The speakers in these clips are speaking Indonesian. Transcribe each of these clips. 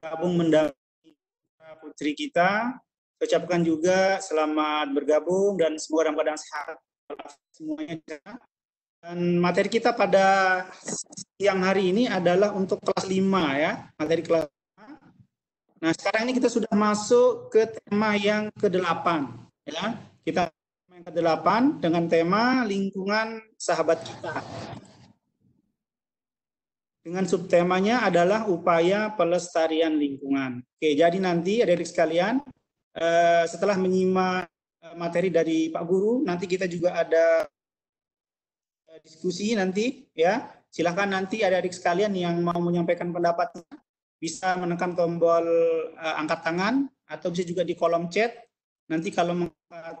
bergabung mendampingi putri kita. Ucapkan juga selamat bergabung dan semoga dalam keadaan sehat semuanya. Dan materi kita pada siang hari ini adalah untuk kelas 5 ya, materi kelas 5. Nah, sekarang ini kita sudah masuk ke tema yang ke-8 ya. Kita yang ke-8 dengan tema lingkungan sahabat kita. Dengan subtemanya adalah upaya pelestarian lingkungan. Oke, jadi nanti adik-adik sekalian eh, setelah menyimak eh, materi dari Pak Guru, nanti kita juga ada Eh, diskusi nanti ya. Silahkan nanti adik-adik sekalian yang mau menyampaikan pendapatnya bisa menekan tombol angkat tangan atau bisa juga di kolom chat. Nanti kalau mengangkat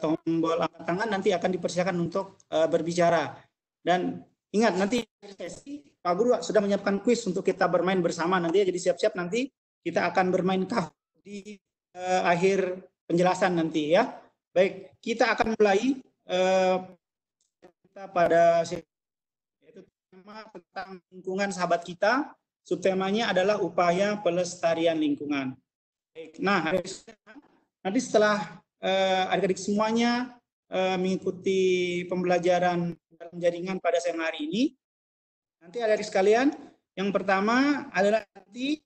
tombol angkat tangan nanti akan dipersilakan untuk berbicara. Dan ingat nanti sesi Pak Guru sudah menyiapkan kuis untuk kita bermain bersama nanti ya. Jadi siap-siap nanti kita akan bermain kah di uh, akhir penjelasan nanti ya. Baik, kita akan mulai uh, kita pada yaitu tema tentang lingkungan sahabat kita. Subtemanya adalah upaya pelestarian lingkungan. Nah, nanti setelah uh, adik-adik semuanya uh, mengikuti pembelajaran dalam jaringan pada siang hari ini, nanti adik-adik sekalian, yang pertama adalah nanti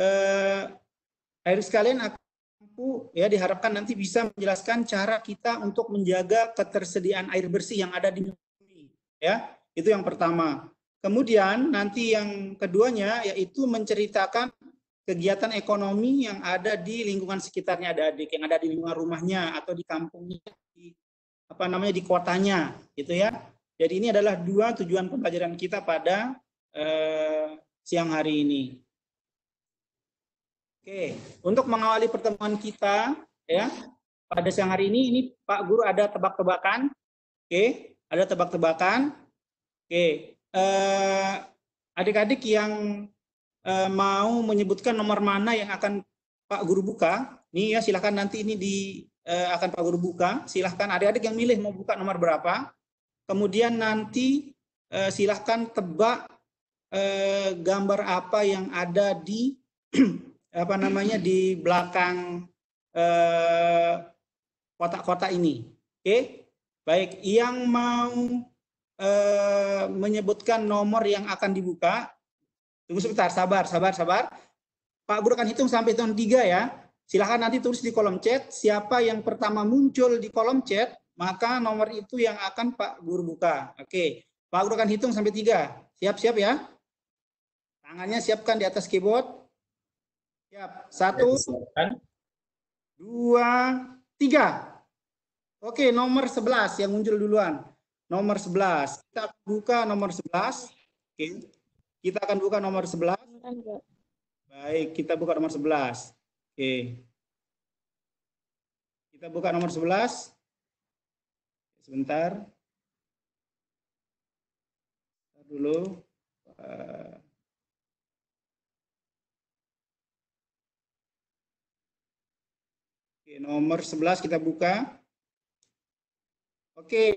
uh, adik sekalian akan mampu ya diharapkan nanti bisa menjelaskan cara kita untuk menjaga ketersediaan air bersih yang ada di bumi ya. Itu yang pertama. Kemudian nanti yang keduanya yaitu menceritakan kegiatan ekonomi yang ada di lingkungan sekitarnya ada adik yang ada di lingkungan rumahnya atau di kampungnya. di apa namanya di kotanya gitu ya jadi ini adalah dua tujuan pembelajaran kita pada eh, siang hari ini Oke, untuk mengawali pertemuan kita ya pada siang hari ini ini Pak Guru ada tebak-tebakan. Oke, ada tebak-tebakan. Oke, eh, adik-adik yang eh, mau menyebutkan nomor mana yang akan Pak Guru buka, nih ya silahkan nanti ini di eh, akan Pak Guru buka. Silahkan adik-adik yang milih mau buka nomor berapa. Kemudian nanti eh, silahkan tebak eh, gambar apa yang ada di apa namanya di belakang kotak-kotak ini. Oke, baik. Yang mau menyebutkan nomor yang akan dibuka, tunggu sebentar, sabar, sabar, sabar. Pak Guru akan hitung sampai hitung tiga ya. Silahkan nanti tulis di kolom chat. Siapa yang pertama muncul di kolom chat, maka nomor itu yang akan Pak Guru buka. Oke, Pak Guru akan hitung sampai tiga. Siap-siap ya. Tangannya siapkan di atas keyboard. Siap. Satu, dua, tiga. Oke, nomor sebelas yang muncul duluan. Nomor sebelas. Kita buka nomor sebelas. Oke. Kita akan buka nomor sebelas. Baik, kita buka nomor sebelas. Oke. Kita buka nomor sebelas. Sebentar. Dulu. Uh, Oke, nomor 11 kita buka. Oke.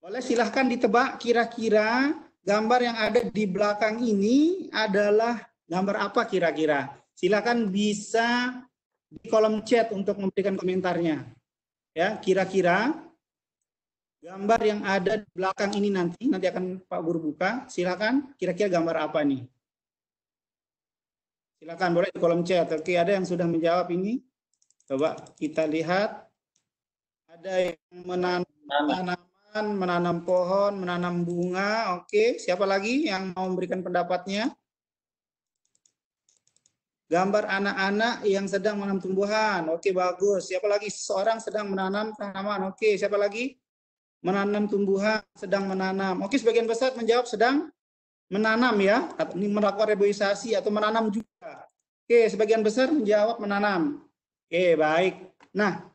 Boleh silahkan ditebak kira-kira gambar yang ada di belakang ini adalah gambar apa kira-kira. Silahkan bisa di kolom chat untuk memberikan komentarnya. Ya, kira-kira gambar yang ada di belakang ini nanti, nanti akan Pak Guru buka. Silahkan kira-kira gambar apa nih. Silakan boleh di kolom chat. Oke, ada yang sudah menjawab ini? Coba kita lihat ada yang menanam tanaman, menanam pohon, menanam bunga. Oke, siapa lagi yang mau memberikan pendapatnya? Gambar anak-anak yang sedang menanam tumbuhan. Oke, bagus. Siapa lagi? Seorang sedang menanam tanaman. Oke, siapa lagi? Menanam tumbuhan, sedang menanam. Oke, sebagian besar menjawab sedang menanam ya. Ini melakukan reboisasi atau menanam juga. Oke, sebagian besar menjawab menanam. Oke, baik. Nah,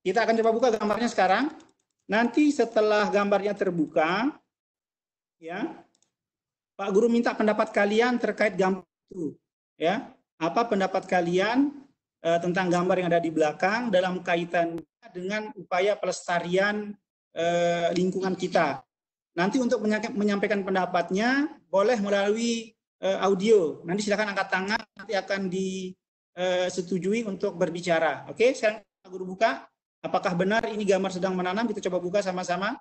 kita akan coba buka gambarnya sekarang. Nanti setelah gambarnya terbuka, ya, Pak Guru minta pendapat kalian terkait gambar itu. Ya, apa pendapat kalian eh, tentang gambar yang ada di belakang dalam kaitan dengan upaya pelestarian eh, lingkungan kita. Nanti untuk menyampaikan pendapatnya boleh melalui uh, audio. Nanti silakan angkat tangan, nanti akan disetujui untuk berbicara. Oke, sekarang guru buka. Apakah benar ini gambar sedang menanam? Kita coba buka sama-sama.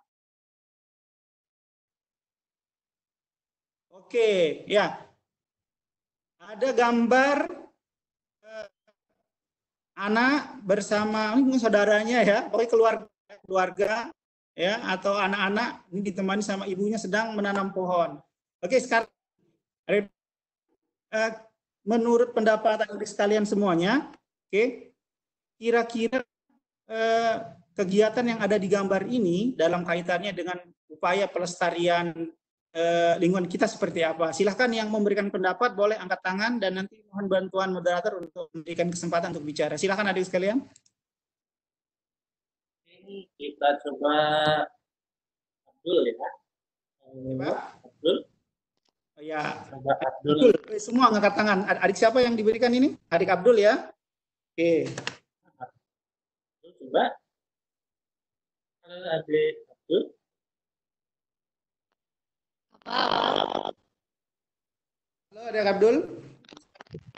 Oke, ya. Ada gambar uh, anak bersama saudaranya ya, pokoknya keluarga keluarga ya atau anak-anak ini ditemani sama ibunya sedang menanam pohon. Oke, sekarang uh, menurut pendapat adik sekalian semuanya, oke, kira-kira uh, kegiatan yang ada di gambar ini dalam kaitannya dengan upaya pelestarian uh, lingkungan kita seperti apa? Silahkan yang memberikan pendapat boleh angkat tangan dan nanti mohon bantuan moderator untuk memberikan kesempatan untuk bicara. Silahkan adik sekalian ini kita coba Abdul ya. Coba. Abdul. Oh, ya. Coba Abdul. Abdul. Semua angkat tangan. Adik siapa yang diberikan ini? Adik Abdul ya. Oke. Coba. Halo adik Abdul. Halo adik Abdul.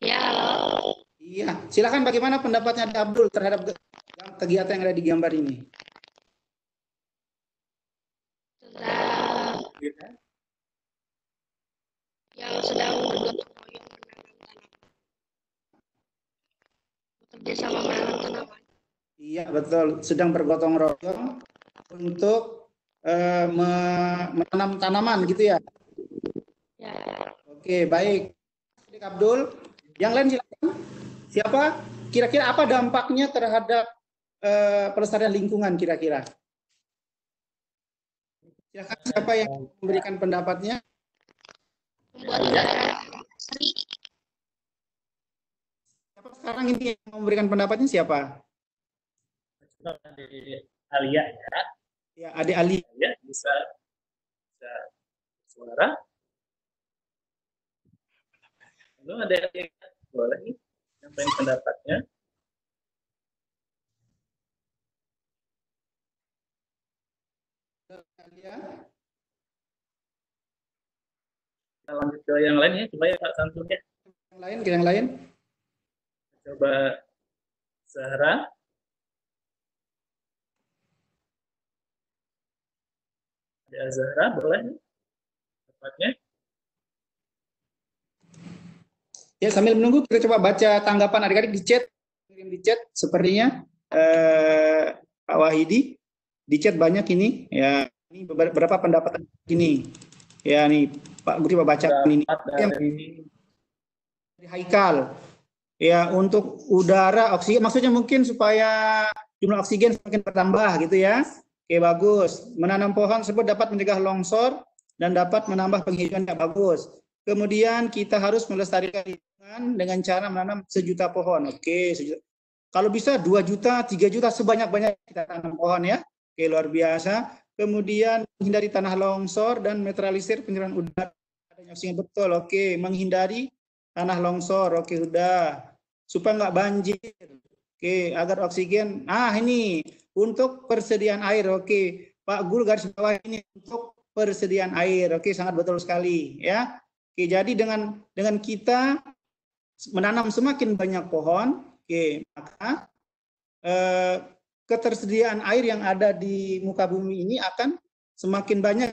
Ya, halo. Iya. Silakan bagaimana pendapatnya adik Abdul terhadap kegiatan yang ada di gambar ini? Sedang yang sedang bergotong royong menanam tanaman. Bekerja sama menanam tanaman. Iya betul. Sedang bergotong royong untuk eh, menanam tanaman gitu ya. Ya, Oke baik. Adik Abdul. Yang lain silakan. Siapa? Kira-kira apa dampaknya terhadap eh, pelestarian lingkungan kira-kira? Silakan siapa yang memberikan pendapatnya? Siapa sekarang ini yang memberikan pendapatnya siapa? Alia ya. Ya, Adik Ali. Alia bisa bisa suara. Halo adik Alia. Boleh nih sampaikan pendapatnya. Ya. Kita lanjut ke yang lain ya. Coba ya Pak Santun ya. Yang lain, yang lain. Coba Zahra. Ada Zahra boleh. Nih. Pendapatnya. Ya sambil menunggu kita coba baca tanggapan adik-adik di chat, kirim di chat sepertinya eh, Pak Wahidi. Di chat banyak ini. Ya ini beberapa pendapat ini? Ya nih Pak Guru coba baca ini. Yang dari Haikal. Ya untuk udara oksigen maksudnya mungkin supaya jumlah oksigen semakin bertambah gitu ya oke bagus. Menanam pohon tersebut dapat mencegah longsor dan dapat menambah penghijauan yang bagus. Kemudian kita harus melestarikan lingkungan dengan cara menanam sejuta pohon. Oke sejuta. kalau bisa dua juta tiga juta sebanyak banyak kita tanam pohon ya. Oke luar biasa. Kemudian menghindari tanah longsor dan netralisir pencemaran udara. Adanya oksigen betul. Oke menghindari tanah longsor. Oke udah supaya nggak banjir. Oke agar oksigen. Ah ini untuk persediaan air oke. Pak Gul garis bawah ini untuk persediaan air oke. Sangat betul sekali ya. Oke jadi dengan dengan kita menanam semakin banyak pohon oke maka eh, ketersediaan air yang ada di muka bumi ini akan semakin banyak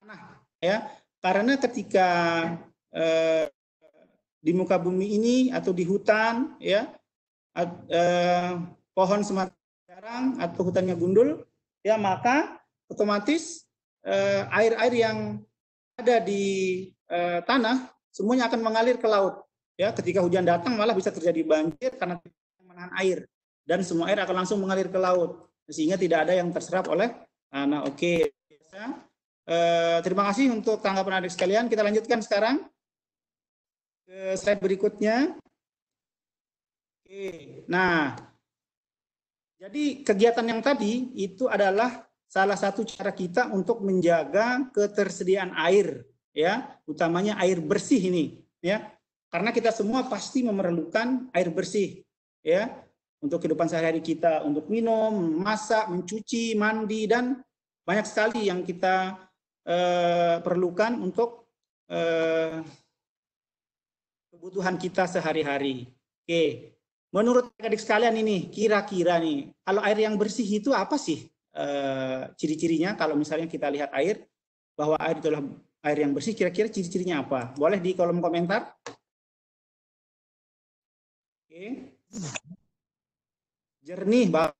tanah ya. Karena ketika eh, di muka bumi ini atau di hutan ya eh, pohon semakin jarang atau hutannya gundul ya maka otomatis eh, air-air yang ada di eh, tanah semuanya akan mengalir ke laut. Ya ketika hujan datang malah bisa terjadi banjir karena menahan air. Dan semua air akan langsung mengalir ke laut sehingga tidak ada yang terserap oleh tanah. Oke eh, terima kasih untuk tanggapan adik sekalian. Kita lanjutkan sekarang ke slide berikutnya. Oke, nah, jadi kegiatan yang tadi itu adalah salah satu cara kita untuk menjaga ketersediaan air, ya, utamanya air bersih ini, ya, karena kita semua pasti memerlukan air bersih, ya, untuk kehidupan sehari-hari kita, untuk minum, masak, mencuci, mandi, dan banyak sekali yang kita eh, perlukan untuk eh, kebutuhan kita sehari-hari. Oke, menurut adik sekalian ini, kira-kira nih, kalau air yang bersih itu apa sih eh, ciri-cirinya? Kalau misalnya kita lihat air, bahwa air itu adalah air yang bersih, kira-kira ciri-cirinya apa? Boleh di kolom komentar. Oke. Jernih, bagus.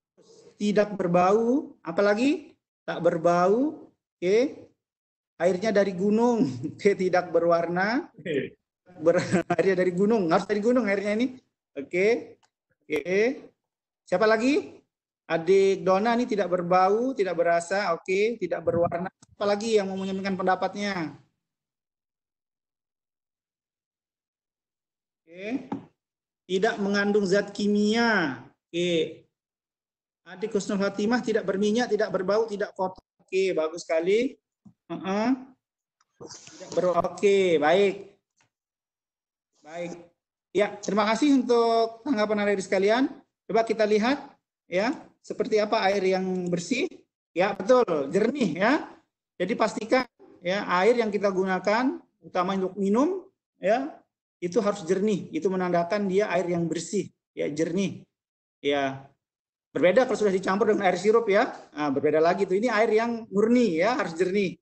Tidak berbau, apalagi tak berbau. Oke. Airnya dari gunung, oke, tidak berwarna. Ber, airnya dari gunung, harus dari gunung airnya ini. Oke. Oke. Siapa lagi? Adik Dona ini tidak berbau, tidak berasa, oke, tidak berwarna. Apalagi yang mau menyampaikan pendapatnya? Oke. Tidak mengandung zat kimia. Oke. Adik Husnul Fatimah tidak berminyak, tidak berbau, tidak kotor. Oke, bagus sekali. Uh -uh. Tidak Oke, baik. Baik. Ya, terima kasih untuk tanggapan adik sekalian. Coba kita lihat ya, seperti apa air yang bersih. Ya, betul, jernih ya. Jadi pastikan ya air yang kita gunakan utama untuk minum ya itu harus jernih. Itu menandakan dia air yang bersih, ya jernih. Ya. Berbeda kalau sudah dicampur dengan air sirup ya. Nah, berbeda lagi tuh. Ini air yang murni ya, harus jernih.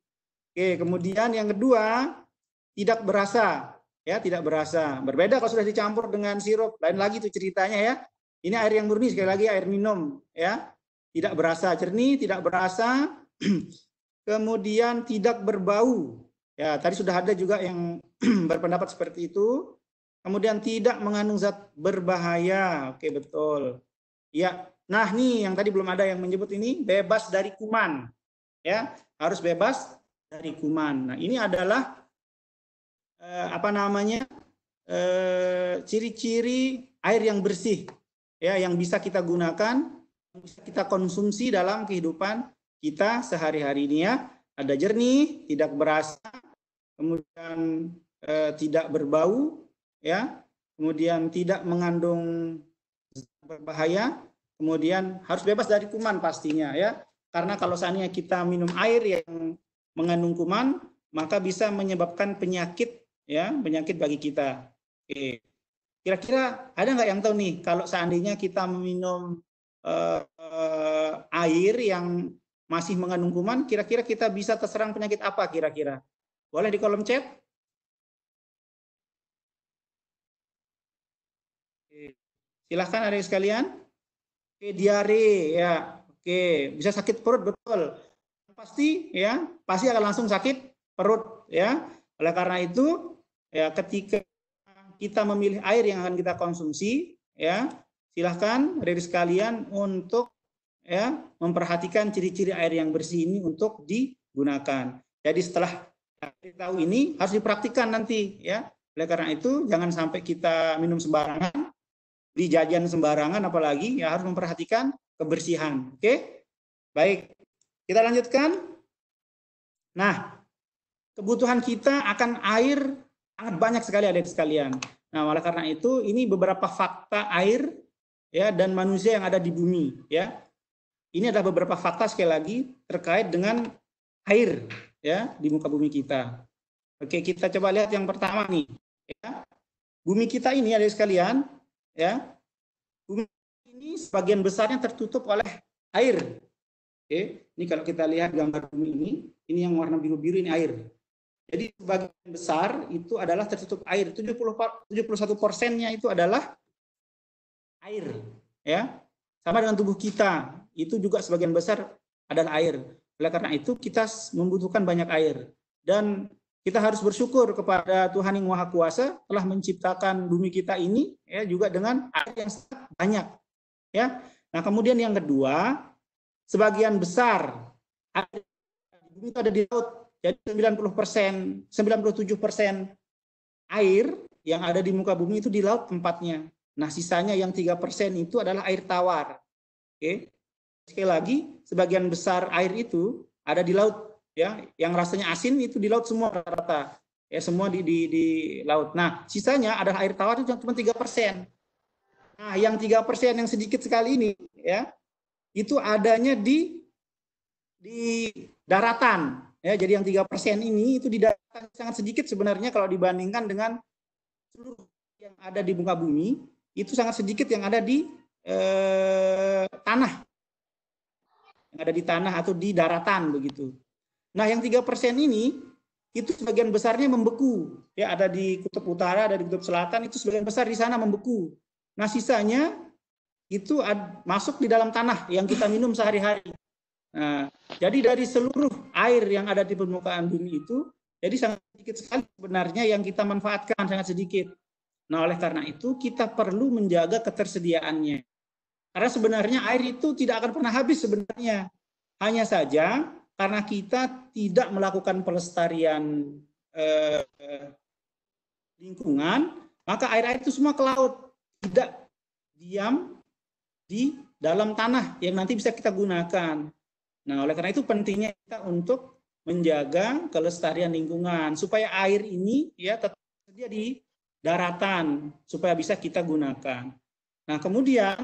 Oke, kemudian yang kedua tidak berasa ya tidak berasa. Berbeda kalau sudah dicampur dengan sirup, lain lagi tuh ceritanya ya. Ini air yang murni sekali lagi air minum ya. Tidak berasa jernih, tidak berasa. Kemudian tidak berbau. Ya, tadi sudah ada juga yang berpendapat seperti itu. Kemudian tidak mengandung zat berbahaya. Oke, betul. Ya. Nah, nih yang tadi belum ada yang menyebut ini bebas dari kuman. Ya, harus bebas dari kuman. Nah, ini adalah eh, apa namanya eh, ciri-ciri air yang bersih ya yang bisa kita gunakan bisa kita konsumsi dalam kehidupan kita sehari-hari ini ya. Ada jernih tidak berasa kemudian eh, tidak berbau ya. Kemudian tidak mengandung berbahaya kemudian harus bebas dari kuman pastinya ya. Karena kalau seandainya kita minum air yang mengandung kuman maka bisa menyebabkan penyakit ya penyakit bagi kita. Oke. Kira-kira ada nggak yang tahu nih kalau seandainya kita meminum uh, uh, air yang masih mengandung kuman, kira-kira kita bisa terserang penyakit apa kira-kira? Boleh di kolom chat? Silahkan ada sekalian. Oke, diare ya. Oke, bisa sakit perut betul. Pasti ya, pasti akan langsung sakit perut ya. Oleh karena itu ya ketika kita memilih air yang akan kita konsumsi ya silahkan dari sekalian untuk ya memperhatikan ciri-ciri air yang bersih ini untuk digunakan. Jadi setelah tahu ini harus dipraktikkan nanti ya. Oleh karena itu jangan sampai kita minum sembarangan di jajan sembarangan apalagi ya harus memperhatikan kebersihan oke? Baik kita lanjutkan. Nah kebutuhan kita akan air sangat banyak sekali adik sekalian. Nah, oleh karena itu ini beberapa fakta air ya dan manusia yang ada di bumi ya. Ini adalah beberapa fakta sekali lagi terkait dengan air ya di muka bumi kita. Oke, kita coba lihat yang pertama nih ya. Bumi kita ini adik sekalian ya. Bumi ini sebagian besarnya tertutup oleh air. Oke, ini kalau kita lihat gambar bumi ini, ini yang warna biru-biru ini air. Jadi sebagian besar itu adalah tertutup air. 70 71 persennya itu adalah air, ya. Sama dengan tubuh kita, itu juga sebagian besar adalah air. Oleh karena itu kita membutuhkan banyak air dan kita harus bersyukur kepada Tuhan yang Maha Kuasa telah menciptakan bumi kita ini ya juga dengan air yang sangat banyak. Ya. Nah, kemudian yang kedua, sebagian besar air bumi itu ada di laut jadi 90 persen, 97 persen air yang ada di muka bumi itu di laut tempatnya. Nah, sisanya yang tiga persen itu adalah air tawar. Oke. Sekali lagi, sebagian besar air itu ada di laut ya, yang rasanya asin itu di laut semua rata-rata. Ya, semua di, di, di laut. Nah, sisanya adalah air tawar itu cuma tiga persen. Nah, yang tiga persen yang sedikit sekali ini ya, itu adanya di di daratan Ya, jadi yang tiga persen ini itu di sangat sedikit sebenarnya kalau dibandingkan dengan seluruh yang ada di muka bumi itu sangat sedikit yang ada di eh, tanah. Yang ada di tanah atau di daratan begitu. Nah, yang tiga persen ini itu sebagian besarnya membeku. Ya, ada di kutub utara, ada di kutub selatan, itu sebagian besar di sana membeku. Nah, sisanya itu masuk di dalam tanah yang kita minum sehari-hari. Nah, jadi dari seluruh air yang ada di permukaan bumi itu, jadi sangat sedikit sekali sebenarnya yang kita manfaatkan, sangat sedikit. Nah, oleh karena itu kita perlu menjaga ketersediaannya. Karena sebenarnya air itu tidak akan pernah habis sebenarnya. Hanya saja karena kita tidak melakukan pelestarian eh, lingkungan, maka air-air itu semua ke laut, tidak diam di dalam tanah yang nanti bisa kita gunakan. Nah, oleh karena itu pentingnya kita untuk menjaga kelestarian lingkungan supaya air ini ya tetap tersedia di daratan supaya bisa kita gunakan. Nah, kemudian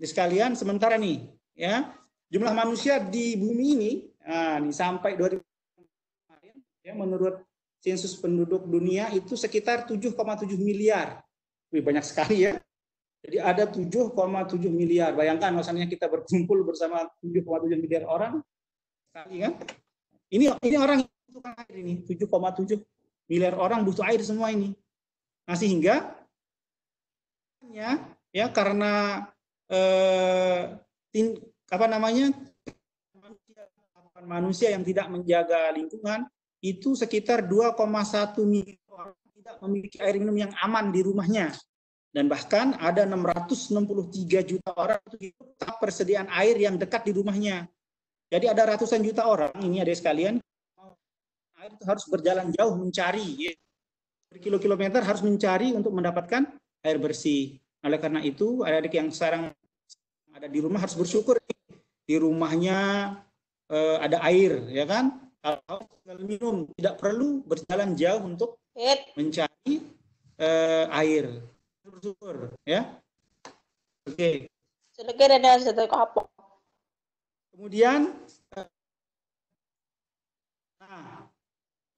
di sekalian sementara nih ya jumlah manusia di bumi ini nah, nih, sampai 2000 ya menurut sensus penduduk dunia itu sekitar 7,7 miliar. Wih, banyak sekali ya. Jadi ada 7,7 miliar. Bayangkan misalnya kita berkumpul bersama 7,7 miliar orang sekali kan. Ini ini orang butuh air ini 7,7 miliar orang butuh air semua ini. Nah sehingga ya ya karena eh, tin, apa namanya manusia yang tidak menjaga lingkungan itu sekitar 2,1 miliar orang tidak memiliki air minum yang aman di rumahnya dan bahkan ada 663 juta orang itu persediaan air yang dekat di rumahnya. Jadi ada ratusan juta orang ini ada sekalian air itu harus berjalan jauh mencari ya. berkilo-kilometer harus mencari untuk mendapatkan air bersih. Oleh karena itu adik-adik yang sekarang ada di rumah harus bersyukur di rumahnya eh, ada air ya kan. Kalau minum tidak perlu berjalan jauh untuk mencari eh, air bersyukur ya. Oke. Kapok. Kemudian nah,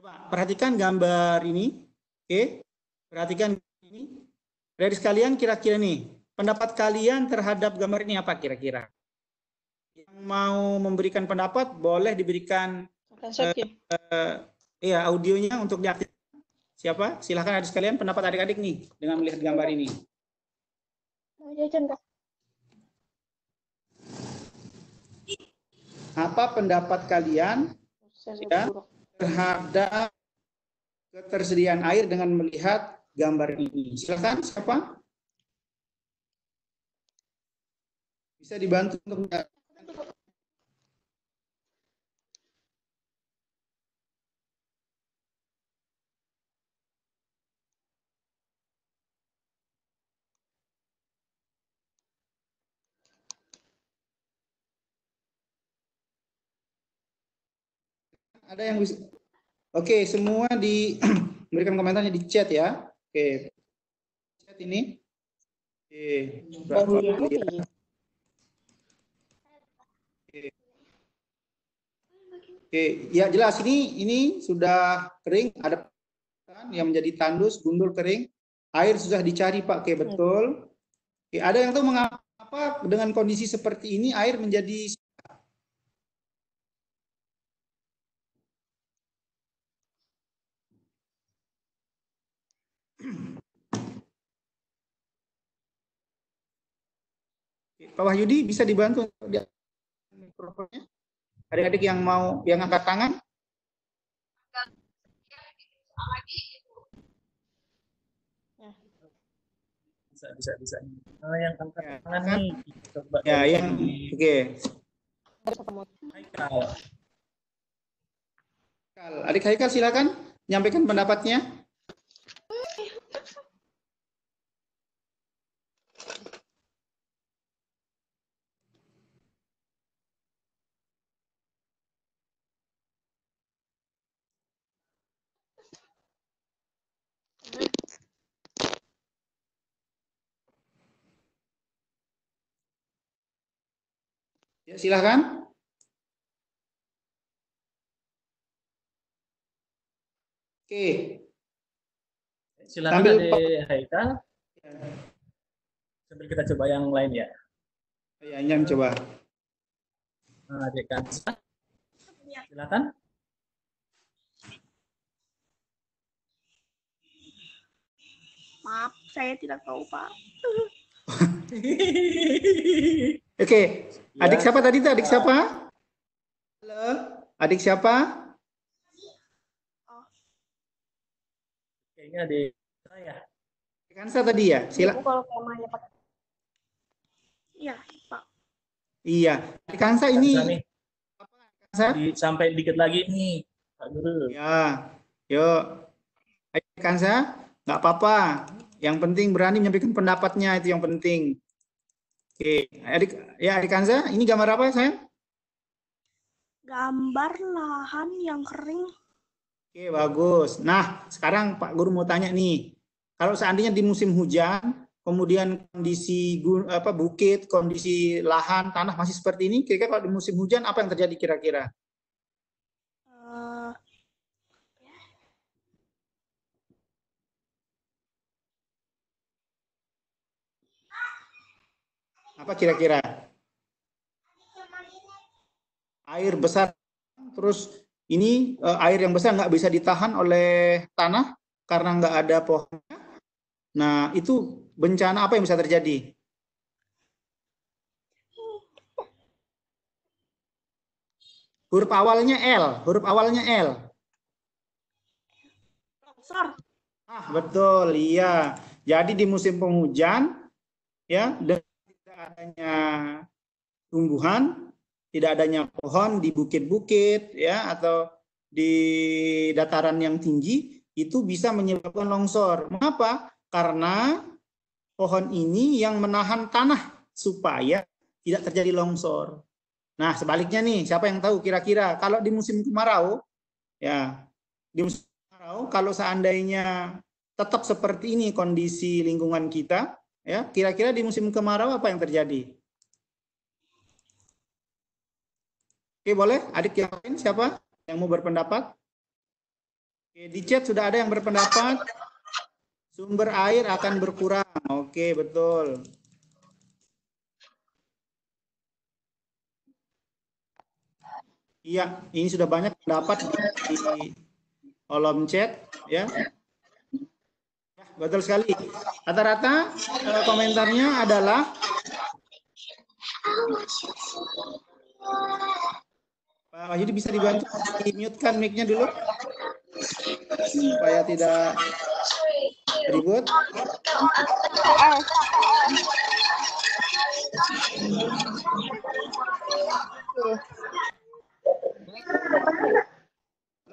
coba perhatikan gambar ini. Oke. Perhatikan ini. Dari sekalian kira-kira nih, pendapat kalian terhadap gambar ini apa kira-kira? Yang mau memberikan pendapat boleh diberikan uh, uh, ya audionya untuk diaktifkan. Siapa? Silahkan adik sekalian pendapat adik-adik nih dengan melihat gambar ini. Apa pendapat kalian ya, terhadap ketersediaan air dengan melihat gambar ini? Silakan siapa? Bisa dibantu untuk Ada yang bisa? Oke, semua di berikan komentarnya di chat ya. Oke. Chat ini. Oke. Oke. Oke, ya jelas ini ini sudah kering, ada yang menjadi tandus, gundul kering. Air sudah dicari Pak, oke betul. Oke, ada yang tahu mengapa dengan kondisi seperti ini air menjadi Pak Wahyudi bisa dibantu di mikrofonnya? Adik-adik yang mau yang angkat tangan? Bisa, bisa, bisa. Oh, yang angkat ya, tangan kan? nih. Coba Ya, yang oke. Okay. Haikal. Adik Haikal silakan menyampaikan pendapatnya. Ya, silahkan. Oke. Silakan Sambil dari Haikal. Sambil kita coba yang lain ya. Ya, yang coba. Nah, adik Kansa. Silakan. Maaf, saya tidak tahu, Pak. Oke, Ya. adik siapa tadi tuh? Adik siapa? Halo, adik siapa? Kayaknya adik saya. Adik Kansa tadi ya? Sila. Ibu kalau. Iya, Pak. Iya, adik Kansa ini. Kansa nih, Kansa? di- sampai dikit lagi nih, Pak Guru. Ya, yuk. Ayo Kansa, nggak apa-apa. Yang penting berani menyampaikan pendapatnya itu yang penting. Oke, adik ya adik Kansa, ini gambar apa sayang? Gambar lahan yang kering. Oke, bagus. Nah, sekarang Pak Guru mau tanya nih. Kalau seandainya di musim hujan, kemudian kondisi apa bukit, kondisi lahan, tanah masih seperti ini, kira-kira kalau di musim hujan apa yang terjadi kira-kira? Eh, Apa kira-kira? Air besar, terus ini eh, air yang besar nggak bisa ditahan oleh tanah karena nggak ada pohonnya. Nah, itu bencana apa yang bisa terjadi? Huruf awalnya L, huruf awalnya L. longsor. Ah, betul, iya. Jadi di musim penghujan, ya, adanya tumbuhan, tidak adanya pohon di bukit-bukit, ya, atau di dataran yang tinggi, itu bisa menyebabkan longsor. Mengapa? Karena pohon ini yang menahan tanah supaya tidak terjadi longsor. Nah, sebaliknya nih, siapa yang tahu kira-kira kalau di musim kemarau, ya, di musim kemarau, kalau seandainya tetap seperti ini kondisi lingkungan kita, ya kira-kira di musim kemarau apa yang terjadi? Oke, boleh? Adik yang lain siapa yang mau berpendapat? Oke, di chat sudah ada yang berpendapat sumber air akan berkurang. Oke, betul. Iya, ini sudah banyak pendapat di kolom chat, ya. Betul sekali. Rata-rata eh, komentarnya adalah Pak Wahyudi bisa dibantu di mute-kan mic-nya dulu supaya tidak ribut. Halo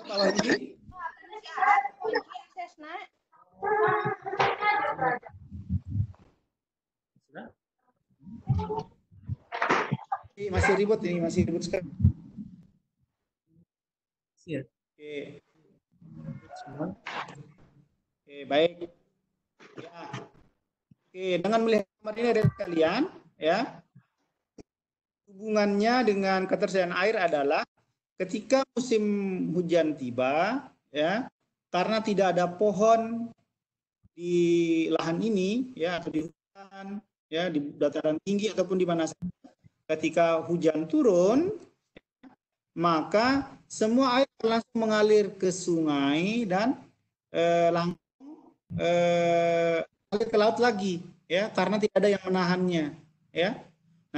Pak Wahyudi. Sudah? Masih ribut ini, masih ribut sekali. Iya. Oke, Semua. oke baik. Ya. Oke, dengan melihat gambar ini dari kalian, ya, hubungannya dengan ketersediaan air adalah ketika musim hujan tiba, ya, karena tidak ada pohon di lahan ini, ya, atau di hutan, ya, di dataran tinggi ataupun di mana saja, ketika hujan turun, maka semua air langsung mengalir ke sungai dan eh, langsung eh, ke laut lagi, ya, karena tidak ada yang menahannya, ya.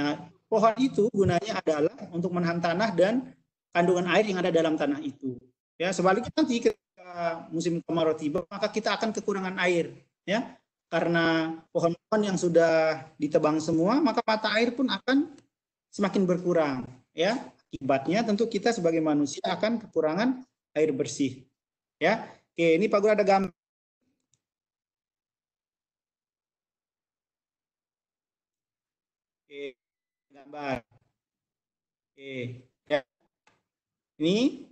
Nah, pohon itu gunanya adalah untuk menahan tanah dan kandungan air yang ada dalam tanah itu. Ya, sebaliknya nanti musim kemarau tiba, maka kita akan kekurangan air, ya. Karena pohon-pohon yang sudah ditebang semua, maka mata air pun akan semakin berkurang, ya. Akibatnya tentu kita sebagai manusia akan kekurangan air bersih, ya. Oke, ini Pak Guru ada gambar. Oke, gambar. Oke, ya. Ini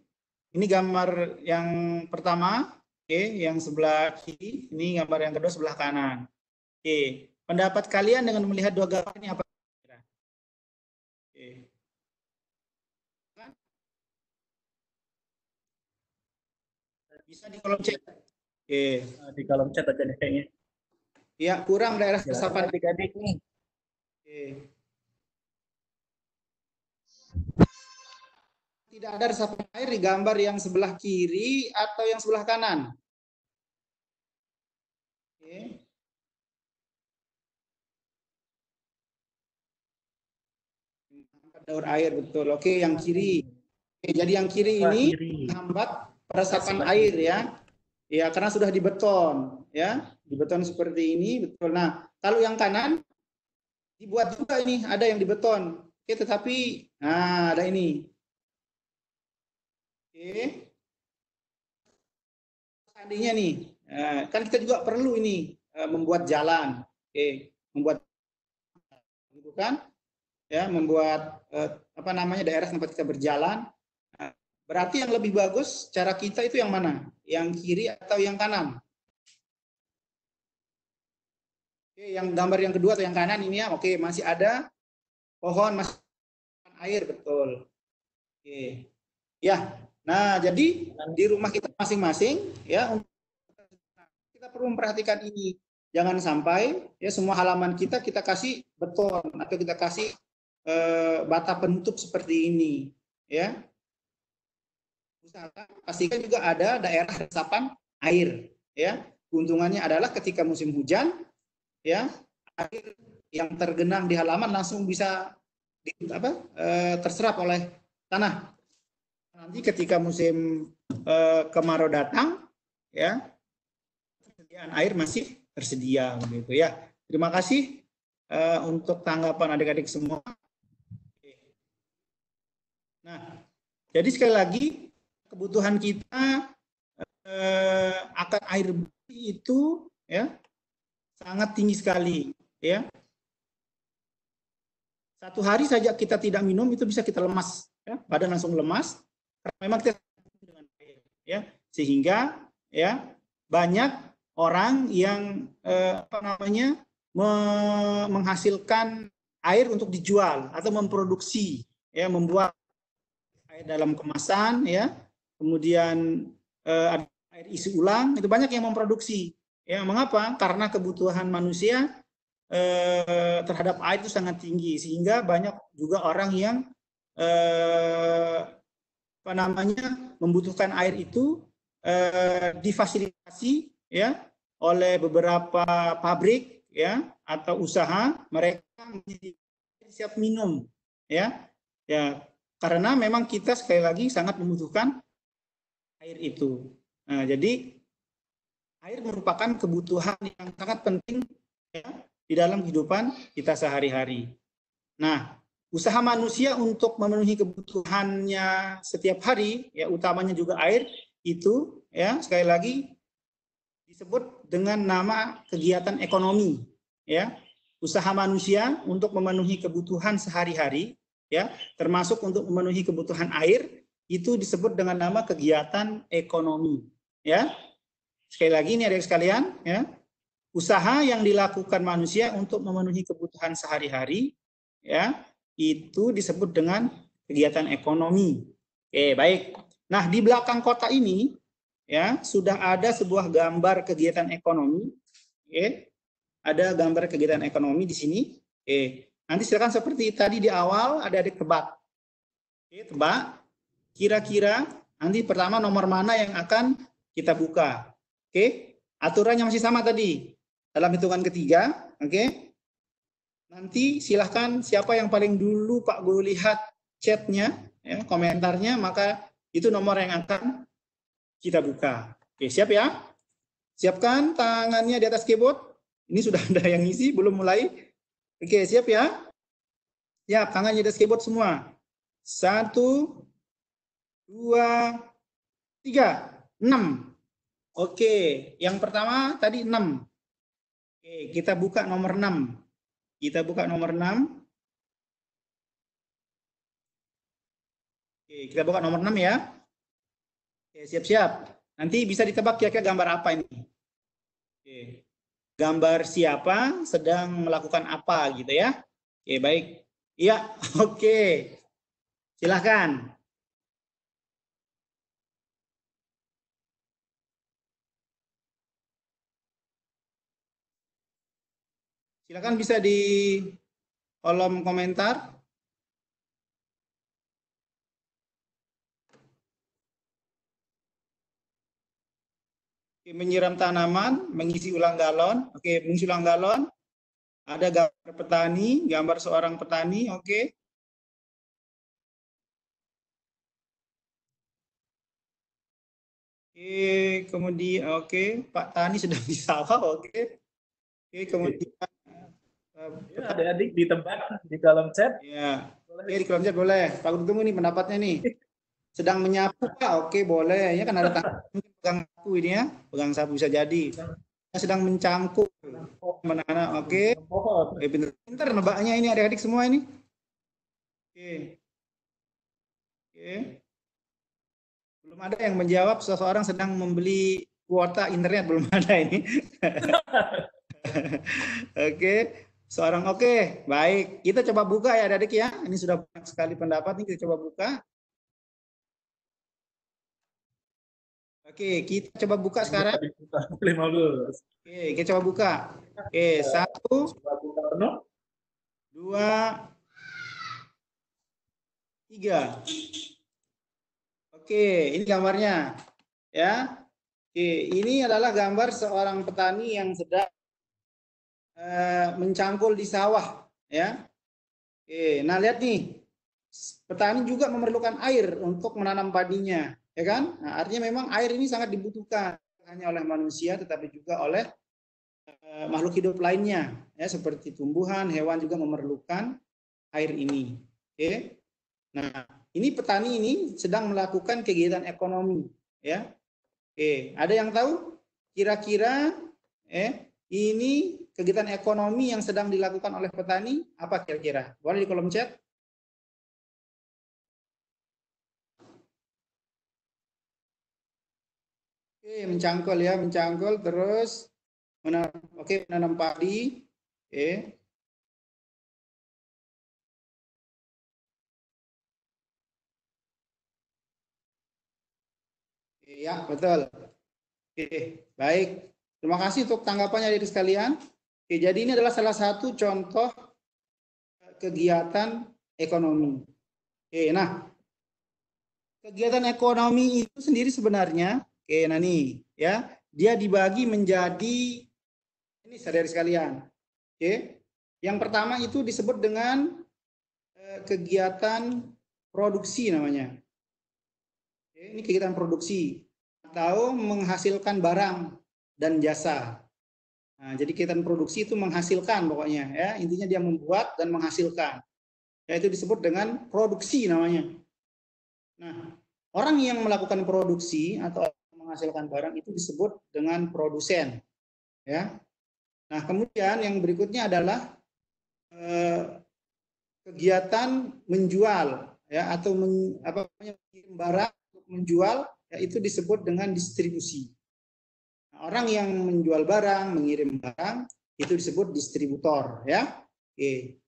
ini gambar yang pertama, oke, yang sebelah kiri, ini gambar yang kedua sebelah kanan. Oke, pendapat kalian dengan melihat dua gambar ini apa? Oke. Bisa di kolom chat. Oke. Nah, Di kolom chat aja deh kayaknya. Ya, kurang daerah resapan. adik-adik nih. Oke. Tidak ada resapan air di gambar yang sebelah kiri atau yang sebelah kanan. Oke. Daur air betul. Oke, yang kiri. Oke, jadi yang kiri ini menghambat Sebelah air ya. Ya, karena sudah dibeton, ya. Dibeton seperti ini, betul. Nah, kalau yang kanan dibuat juga ini, ada yang dibeton. Oke, tetapi nah ada ini. Oke. Seandainya nih, eh, kan kita juga perlu ini eh, membuat jalan. Oke, membuat gitu kan? Ya, membuat eh, apa namanya daerah tempat kita berjalan. Nah, berarti yang lebih bagus cara kita itu yang mana? Yang kiri atau yang kanan? Oke, yang gambar yang kedua atau yang kanan ini ya, oke masih ada pohon masih air betul. Oke, ya. Nah jadi di rumah kita masing-masing ya kita perlu memperhatikan ini. Jangan sampai ya semua halaman kita kita kasih beton atau kita kasih eh, bata penutup seperti ini ya. Usahakan pastikan juga ada daerah resapan air ya. Keuntungannya adalah ketika musim hujan ya air yang tergenang di halaman langsung bisa apa eh, terserap oleh tanah. Nanti ketika musim eh, kemarau datang ya persediaan air masih tersedia begitu ya. Terima kasih eh, untuk tanggapan adik-adik semua. Nah, jadi sekali lagi kebutuhan kita eh, akan air itu ya sangat tinggi sekali ya. Satu hari saja kita tidak minum itu bisa kita lemas ya, badan langsung lemas memang kita dengan air ya. Sehingga ya banyak orang yang eh, apa namanya me- menghasilkan air untuk dijual atau memproduksi ya membuat air dalam kemasan ya. Kemudian eh, air isi ulang itu banyak yang memproduksi. Ya mengapa? Karena kebutuhan manusia eh, terhadap air itu sangat tinggi. Sehingga banyak juga orang yang eh, apa namanya membutuhkan air itu eh, difasilitasi ya oleh beberapa pabrik ya atau usaha mereka siap minum ya. Ya karena memang kita sekali lagi sangat membutuhkan air itu. Nah jadi air merupakan kebutuhan yang sangat penting ya, di dalam kehidupan kita sehari-hari. Nah usaha manusia untuk memenuhi kebutuhannya setiap hari ya utamanya juga air itu ya sekali lagi disebut dengan nama kegiatan ekonomi ya. Usaha manusia untuk memenuhi kebutuhan sehari-hari ya termasuk untuk memenuhi kebutuhan air itu disebut dengan nama kegiatan ekonomi ya. Sekali lagi ini adik sekalian ya. Usaha yang dilakukan manusia untuk memenuhi kebutuhan sehari-hari ya itu disebut dengan kegiatan ekonomi. Oke baik. Nah di belakang kota ini ya sudah ada sebuah gambar kegiatan ekonomi. Oke ada gambar kegiatan ekonomi di sini. Oke nanti silakan seperti tadi di awal ada adik tebak. Oke tebak. Kira-kira nanti pertama nomor mana yang akan kita buka? Oke aturannya masih sama tadi dalam hitungan ketiga. Oke nanti silahkan siapa yang paling dulu Pak Guru lihat chatnya ya, komentarnya maka itu nomor yang akan kita buka. Oke, siap ya? Siapkan tangannya di atas keyboard. Ini sudah ada yang ngisi, belum mulai. Oke, siap ya? Ya, tangannya di atas keyboard semua. Satu, dua, tiga, enam. Oke, yang pertama tadi enam. Oke, kita buka nomor enam. Kita buka nomor enam. Oke, kita buka nomor enam ya. Oke, siap-siap. Nanti bisa ditebak kira-kira gambar apa ini. Oke. Gambar siapa sedang melakukan apa gitu ya. Oke, baik. Iya, oke. Silahkan. Silakan bisa di kolom komentar. Oke, menyiram tanaman, mengisi ulang galon. Oke, mengisi ulang galon. Ada gambar petani, gambar seorang petani. Oke. Oke, kemudian oke, Pak Tani sedang di sawah. Oke. Oke, kemudian Ya, adik-adik di tempat di kolom chat. ya. Boleh. Oke, di kolom chat boleh. Pak Guru tunggu nih pendapatnya nih. Sedang menyapu Pak. Oke, boleh. Ya kan ada tangan mungkin pegang sapu ini ya. Pegang sapu bisa jadi. Sedang mencangkuk. Mana-mana. Oke. Pohon. Oke, pinter. Pinter nebaknya ini adik-adik semua ini. Oke. Oke. Belum ada yang menjawab seseorang sedang membeli kuota internet belum ada ini. oke. Seorang oke, baik. Kita coba buka ya adik-adik ya. Ini sudah banyak sekali pendapat nih kita coba buka. Oke, kita coba buka sekarang. 15. Oke, kita coba buka. Oke, satu, dua, tiga. Oke, ini gambarnya, ya. Oke, ini adalah gambar seorang petani yang sedang eh, mencangkul di sawah, ya. Oke, nah lihat nih, petani juga memerlukan air untuk menanam padinya, ya kan? Nah, artinya memang air ini sangat dibutuhkan hanya oleh manusia, tetapi juga oleh eh, makhluk hidup lainnya, ya seperti tumbuhan, hewan juga memerlukan air ini. Oke. Nah, ini petani ini sedang melakukan kegiatan ekonomi, ya. Oke, ada yang tahu kira-kira eh ini kegiatan ekonomi yang sedang dilakukan oleh petani apa kira-kira? Boleh di kolom chat? Oke, mencangkul ya, mencangkul terus menanam, oke menanam padi. Oke. Iya, betul. Oke, baik. Terima kasih untuk tanggapannya dari sekalian. Oke, jadi ini adalah salah satu contoh kegiatan ekonomi. Oke, nah kegiatan ekonomi itu sendiri sebenarnya, oke, nah nih ya, dia dibagi menjadi ini saudari sekalian. Oke, yang pertama itu disebut dengan eh, kegiatan produksi namanya. Oke, ini kegiatan produksi atau menghasilkan barang dan jasa. Nah, jadi kegiatan produksi itu menghasilkan pokoknya ya, intinya dia membuat dan menghasilkan. Ya, itu disebut dengan produksi namanya. Nah, orang yang melakukan produksi atau menghasilkan barang itu disebut dengan produsen. Ya. Nah, kemudian yang berikutnya adalah eh, kegiatan menjual ya atau men, apa namanya barang untuk menjual ya, itu disebut dengan distribusi. Orang yang menjual barang, mengirim barang itu disebut distributor ya. Oke.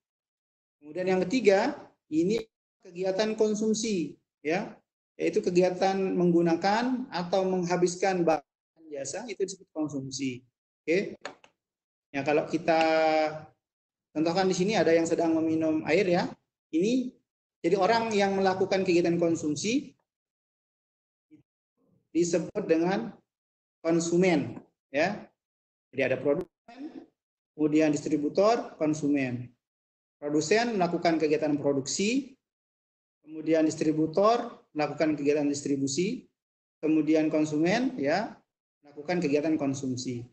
Kemudian yang ketiga, ini kegiatan konsumsi ya, yaitu kegiatan menggunakan atau menghabiskan barang jasa itu disebut konsumsi. Oke. Ya kalau kita contohkan di sini ada yang sedang meminum air ya. Ini jadi orang yang melakukan kegiatan konsumsi disebut dengan konsumen ya. Jadi ada produsen, kemudian distributor, konsumen. Produsen melakukan kegiatan produksi, kemudian distributor melakukan kegiatan distribusi, kemudian konsumen ya melakukan kegiatan konsumsi.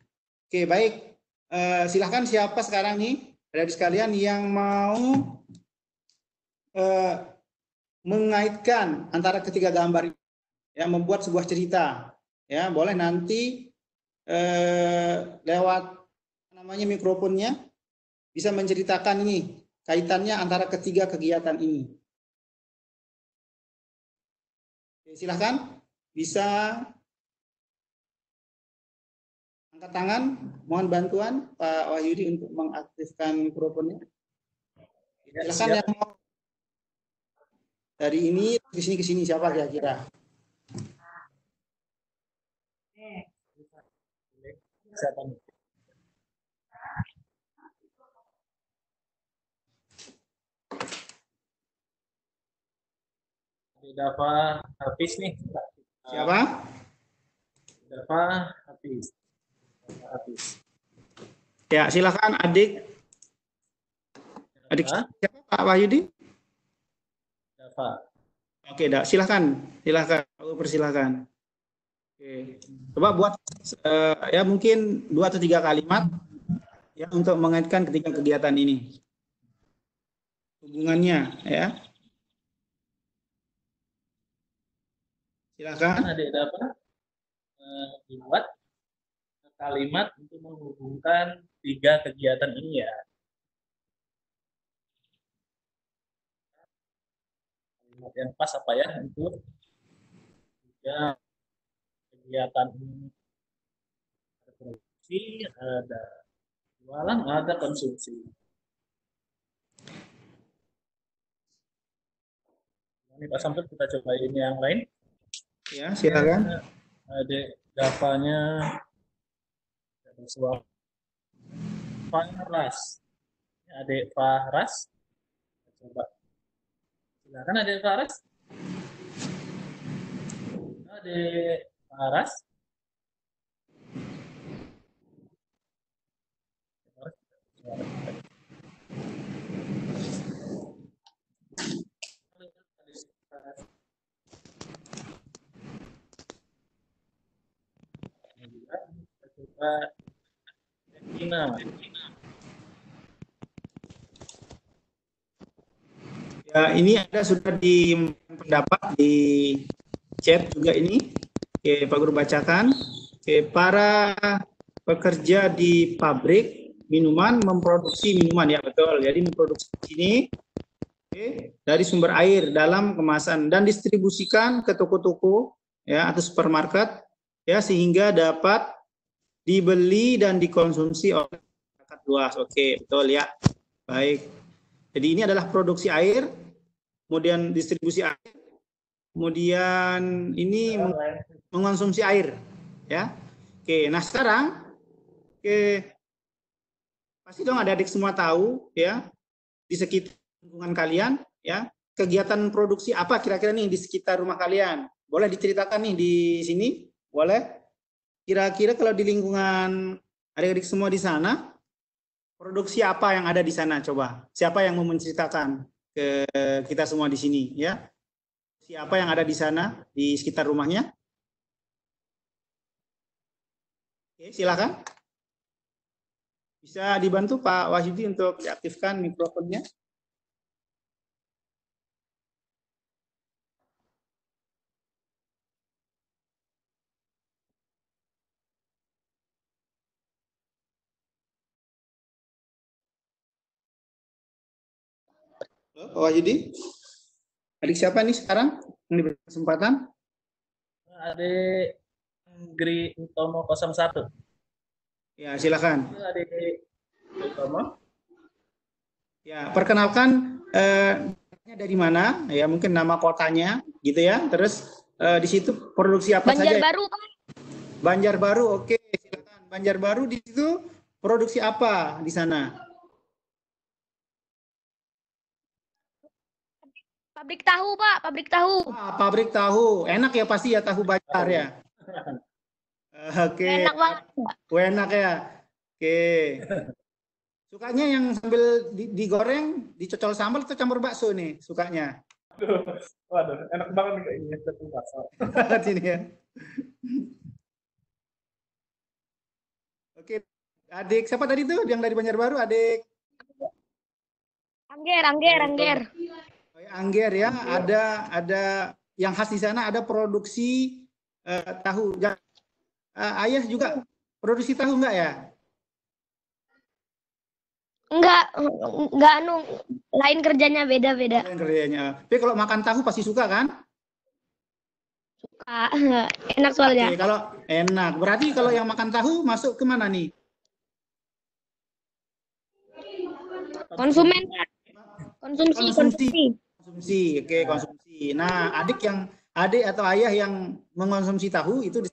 Oke, baik. Eh, silahkan siapa sekarang nih dari sekalian yang mau eh, mengaitkan antara ketiga gambar ini, ya membuat sebuah cerita ya boleh nanti eh, lewat namanya mikrofonnya bisa menceritakan ini kaitannya antara ketiga kegiatan ini. Oke, silahkan bisa angkat tangan, mohon bantuan Pak Wahyudi untuk mengaktifkan mikrofonnya. Ya, Silahkan siap. yang mau dari ini ke sini ke sini siapa kira-kira? kesehatan. Dafa Hafiz nih. Siapa? Dava Hafiz. Hafiz. Ya, silakan adik. Adik siapa Pak Wahyudi? Dava. Oke, dah silakan. Silakan, aku persilakan. Oke. Coba buat eh, ya mungkin dua atau tiga kalimat ya untuk mengaitkan ketiga kegiatan ini. Hubungannya ya. Silakan. Kan adik Dava eh, kalimat untuk menghubungkan tiga kegiatan ini ya. Kalimat yang pas apa ya untuk tiga kegiatan ini. Ada produksi, ada jualan, ada konsumsi. Ini Pak Samsul kita cobain yang lain. Ya, silakan. adik Davanya ada suara Faras Ini adik Faras coba silakan adik Faras adik Tina. Ya, ini ada sudah di pendapat di chat juga ini. Oke, Pak Guru bacakan. Oke, para pekerja di pabrik minuman memproduksi minuman ya betul. Jadi memproduksi ini oke, dari sumber air dalam kemasan dan distribusikan ke toko-toko ya atau supermarket ya sehingga dapat dibeli dan dikonsumsi oleh masyarakat luas. Oke, betul ya. Baik. Jadi ini adalah produksi air, kemudian distribusi air, kemudian ini meng- mengonsumsi air, ya. Oke, nah sekarang, oke, pasti dong adik-adik semua tahu, ya, di sekitar lingkungan kalian, ya, kegiatan produksi apa kira-kira nih di sekitar rumah kalian? Boleh diceritakan nih di sini? Boleh? Kira-kira kalau di lingkungan adik-adik semua di sana, produksi apa yang ada di sana coba siapa yang mau menceritakan ke kita semua di sini ya siapa yang ada di sana di sekitar rumahnya? Oke, silakan. Bisa dibantu Pak Wahyudi untuk diaktifkan mikrofonnya? Halo, Pak Wahyudi adik siapa nih sekarang yang diberi kesempatan Adik Gri Utomo 01. ya silakan adik Utomo. Ya, perkenalkan eh, dari mana? Ya, mungkin nama kotanya, gitu ya. Terus eh, di situ produksi apa saja? Banjarbaru, Pak. Banjarbaru, oke, silakan. Banjarbaru di situ produksi apa di sana? Pabrik tahu, Pak. Pabrik tahu. Ah, pabrik tahu. Enak ya pasti ya tahu Banjar ya. Eh, Oke, Enak banget. Pak. Enak ya. Oke. Sukanya yang sambil di- digoreng, dicocol sambal atau campur bakso nih sukanya? Waduh, enak banget nih kayaknya satu pasal. sini ya. Oke, adik siapa tadi tuh yang dari Banjarbaru? Adik Angger, Angger, Angger. Oh ya, Angger ya. Ada ada yang khas di sana ada produksi eh, tahu. Eh, ayah juga produksi tahu enggak ya? Enggak, enggak anu, lain kerjanya beda-beda. Keren kerjanya. Tapi kalau makan tahu pasti suka kan? Kak, enak soalnya. Oke, kalau enak. Berarti kalau yang makan tahu masuk ke mana nih? Konsumen. Konsumsi, Konsumsi. konsumsi. Konsumsi. Oke, konsumsi. Nah, adik yang adik atau ayah yang mengonsumsi tahu itu di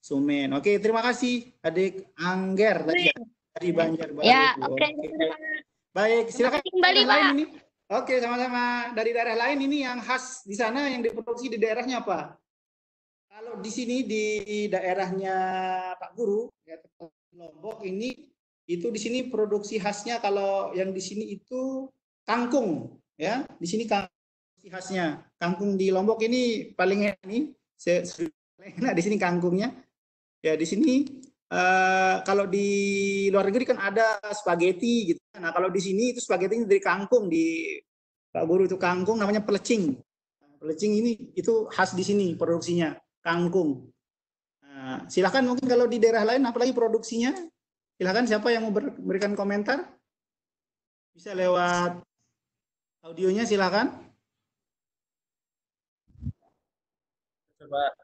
Sumen. Oke, terima kasih adik Angger tadi ya, dari Banjarbaru. Ya, oke. Baik, silakan. kembali, lain Pak. ini. Oke, sama-sama. Dari daerah lain ini yang khas di sana yang diproduksi di daerahnya apa? Kalau di sini di daerahnya Pak Guru, ya, Lombok ini itu di sini produksi khasnya kalau yang di sini itu kangkung, ya. Di sini khasnya. Kangkung di Lombok ini paling enak enak di sini kangkungnya. Ya, di sini eh, kalau di luar negeri kan ada spaghetti gitu. Nah, kalau di sini itu spaghetti dari kangkung di Pak Guru itu kangkung namanya pelecing. Pelecing ini itu khas di sini produksinya kangkung. Nah, silakan mungkin kalau di daerah lain apalagi produksinya silakan siapa yang mau memberikan komentar bisa lewat audionya silakan. Coba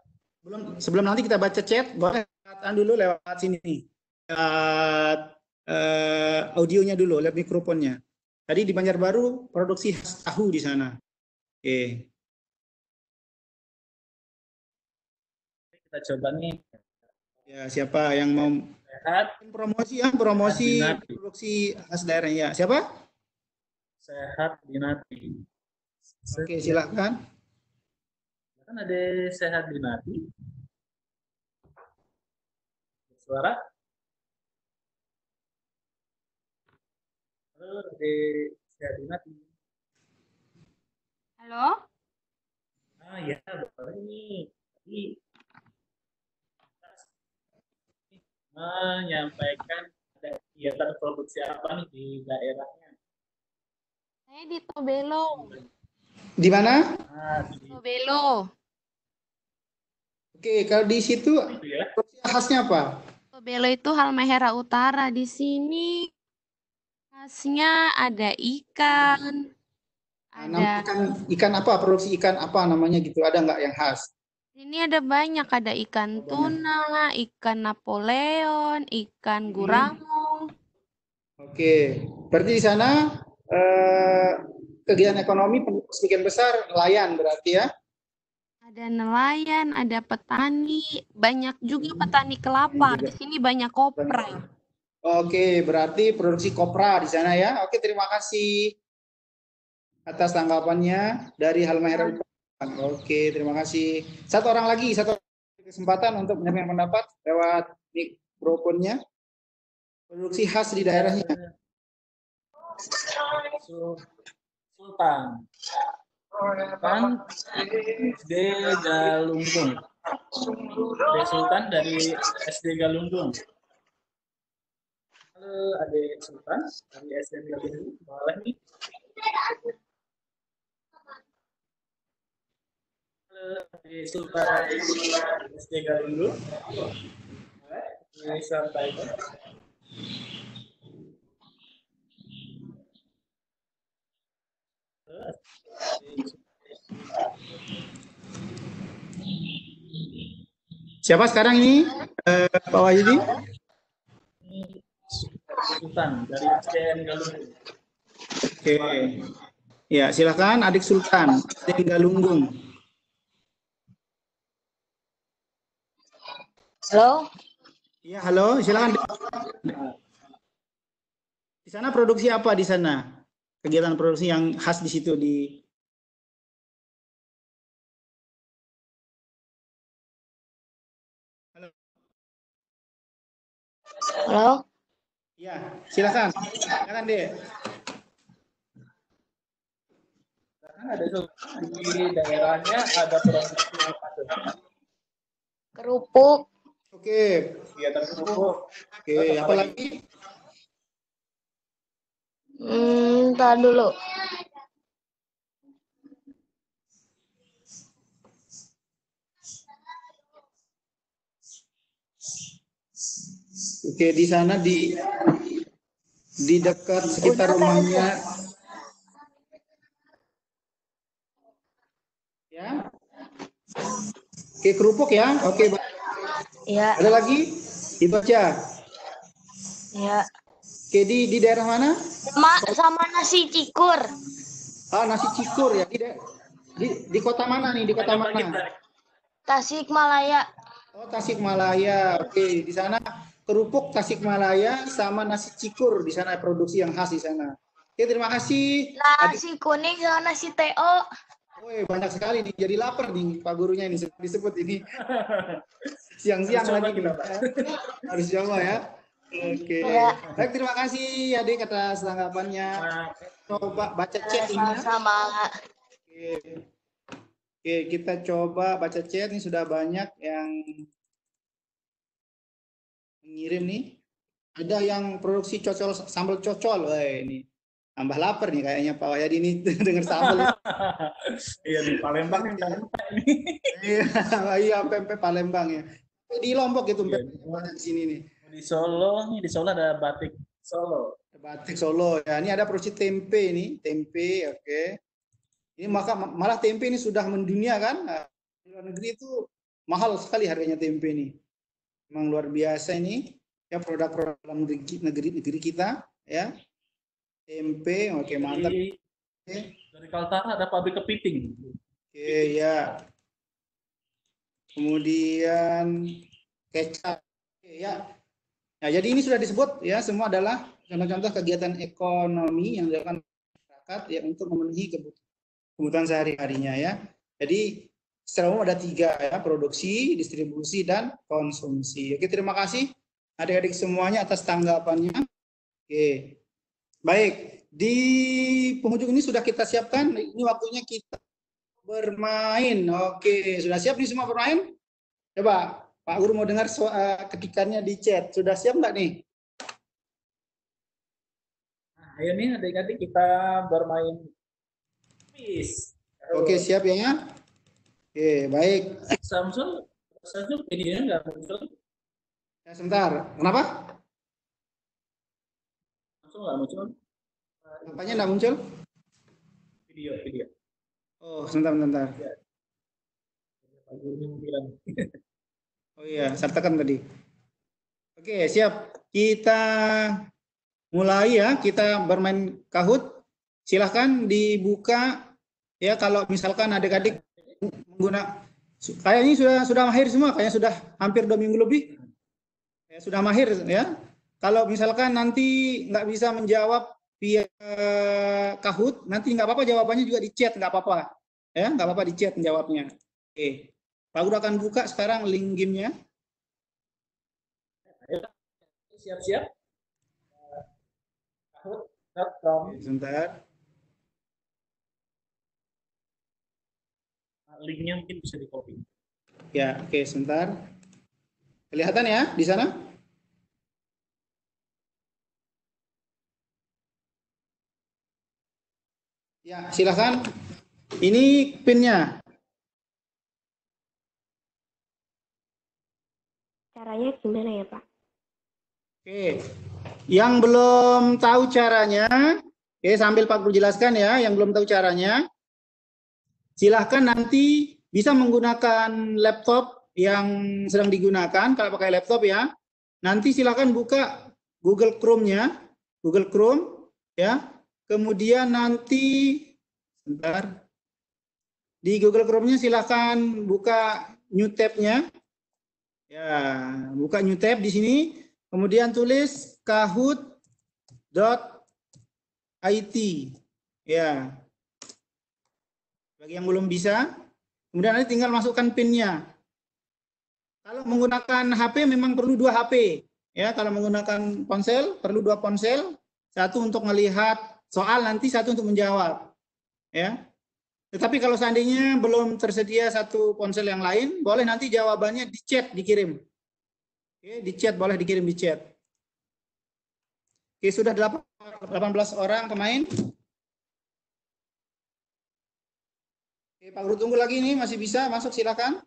Belum sebelum nanti kita baca chat boleh katakan dulu lewat sini. Lewat eh, audionya dulu, lewat mikrofonnya. Tadi di Banjarbaru produksi khas tahu di sana. Oke. kita coba nih Ya, siapa yang mau sehat, promosi ya, promosi produksi khas daerah ya. Siapa? Sehat dinati. Oke, silakan. Kan ada sehat dinati. Suara. Halo, ada sehat dinati. Halo? Ah ya, boleh nih. Tadi menyampaikan ada kegiatan produksi apa nih di daerahnya. Saya di Tobelo. Di mana? Tobelo. Oke, kalau di situ ya. khasnya apa? Tobelo itu Halmahera Utara. Di sini khasnya ada ikan, Nama ada ikan ikan apa? Produksi ikan apa namanya gitu? Ada nggak yang khas? ini ada banyak ada ikan tuna, ikan Napoleon, ikan Hmm. guramo. Oke, berarti di sana eh, kegiatan ekonomi sedikit besar nelayan berarti ya? Ada nelayan, ada petani, banyak juga petani kelapa. Di sini banyak kopra. Oke, berarti produksi kopra di sana ya. Oke, terima kasih atas tanggapannya dari Halmahera. Oke, terima kasih. Satu orang lagi, satu kesempatan untuk menyampaikan pendapat lewat mikrofonnya. Produksi khas di daerahnya. Su- Sultan. Sultan SD Galunggung. SD Sultan dari SD Galunggung. Halo, adik Sultan dari SD Galunggung. Boleh nih. Halo, Sultan dari SD Galunggung. Boleh disampaikan. Siapa sekarang ini? Eh, Pak Wahyudi? Sultan dari SDN Galunggung. Oke. Ya, silakan adik Sultan dari Galunggung. Halo, Iya, halo, silakan. Di sana produksi apa di sana? Kegiatan produksi yang khas di situ di halo. Ya, silakan. Silakan, Dek. Kan ada di daerahnya ada produksi apa tuh? Kerupuk, Oke. Kegiatan kerupuk. Oke, apa lagi? Hmm, ntar dulu. Oke, di sana di di dekat sekitar rumahnya ya. Oke, kerupuk ya. Oke, Ya, ada lagi? Aja. ya. Oke, di di daerah mana? Sama, sama nasi cikur. Ah, nasi cikur ya. Di, di, di kota mana nih? Di kota mana? bagi. Tasikmalaya. Oh, Tasikmalaya. Oke, di sana kerupuk Tasikmalaya sama nasi cikur di sana produksi yang khas di sana. Oke, terima kasih. Nasi kuning sama nasi TO. Woi, banyak sekali nih. Jadi lapar nih Pak gurunya ini disebut ini. Siang-siang lagi. kita. Harus coba ya. Oke. Ya. Baik, terima kasih adik atas tanggapannya. Coba baca chat ini. Sama-sama. Oke. Oke, kita coba baca chat. Ini sudah banyak yang mengirim nih. Ada yang produksi cocol sambal cocol. Wah, ini tambah lapar nih kayaknya Pak Wahyadi ini dengar sambal. iya di Palembang ini. Iya, iya pempek Palembang ya. Di Lombok itu Iya. pempek banyak di sini nih. Di Solo, nih di Solo ada batik Solo. Batik Solo ya. Ini ada produksi tempe ini, tempe, oke. Ini maka malah tempe ini sudah mendunia kan. Di luar negeri itu mahal sekali harganya tempe ini. Memang luar biasa ini ya produk-produk dalam negeri, negeri negeri kita ya. Tempe, oke mantap. Di- Oke. Dari Kaltara ada pabrik kepiting. Oke ya. Kemudian kecap. Oke, ya. Nah, jadi ini sudah disebut ya semua adalah contoh-contoh kegiatan ekonomi yang dilakukan masyarakat ya untuk memenuhi kebut- kebutuhan sehari-harinya ya. Jadi secara umum ada tiga ya produksi, distribusi dan konsumsi. Oke terima kasih adik-adik semuanya atas tanggapannya. Oke baik di penghujung ini sudah kita siapkan. Ini waktunya kita bermain. Oke, sudah siap nih semua bermain? Coba, Pak Guru mau dengar so- eh, ketikannya di chat. Sudah siap nggak nih? Nah, ayo nih adik-adik kita bermain quiz. Oke, siap ya? Oke, baik. Samsul, Samsul videonya nggak muncul. Ya, sebentar. Kenapa? Samsul nggak muncul. Apanya nggak muncul? Video, video. Oh, sebentar, sebentar. Bilang. Oh iya, saya tekan tadi. Oke, siap. Kita mulai ya. Kita bermain kahut. Silahkan dibuka ya kalau misalkan adik-adik mengguna kayaknya sudah sudah mahir semua, kayaknya sudah hampir dua minggu lebih. Ya, sudah mahir ya. Kalau misalkan nanti nggak bisa menjawab via kahut, nanti nggak apa-apa jawabannya juga di chat, nggak apa-apa. Ya, nggak apa-apa di chat menjawabnya. Oke. Pak Guru akan buka sekarang link gamenya. Siap-siap. Sebentar. Linknya mungkin bisa di copy. Ya, oke, sebentar. Kelihatan ya di sana? Ya, silakan. Ini pinnya. Caranya gimana ya, Pak? Oke. Yang belum tahu caranya, oke sambil Pak Guru jelaskan ya, yang belum tahu caranya, silahkan nanti bisa menggunakan laptop yang sedang digunakan, kalau pakai laptop ya, nanti silahkan buka Google Chrome-nya, Google Chrome, ya, kemudian nanti, sebentar, di Google Chrome-nya silahkan buka New Tab-nya, ya, buka New Tab di sini, kemudian tulis kahoot.it, ya, bagi yang belum bisa, kemudian nanti tinggal masukkan PIN-nya. Kalau menggunakan HP memang perlu dua HP. Ya, kalau menggunakan ponsel perlu dua ponsel, satu untuk melihat soal nanti satu untuk menjawab. Ya. Tetapi kalau seandainya belum tersedia satu ponsel yang lain, boleh nanti jawabannya di chat dikirim. Oke, di chat boleh dikirim di chat. Oke, sudah 18 orang pemain. Oke, Pak Guru tunggu lagi nih, masih bisa masuk silakan.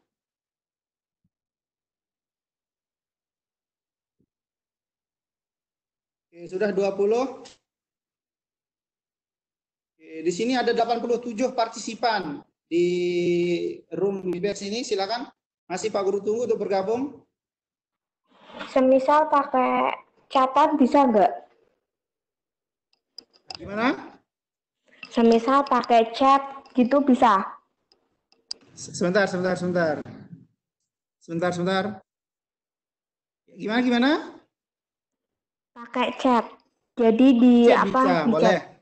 Oke, sudah 20. Oke, di sini ada 87 partisipan di room Bibers ini, silakan. Masih Pak Guru tunggu untuk bergabung. Semisal pakai catat bisa nggak? Gimana? Semisal pakai chat gitu bisa? Sebentar, sebentar, sebentar. Sebentar, sebentar. Gimana, gimana? Pakai chat. Jadi di Chat apa? bisa, di boleh. chat.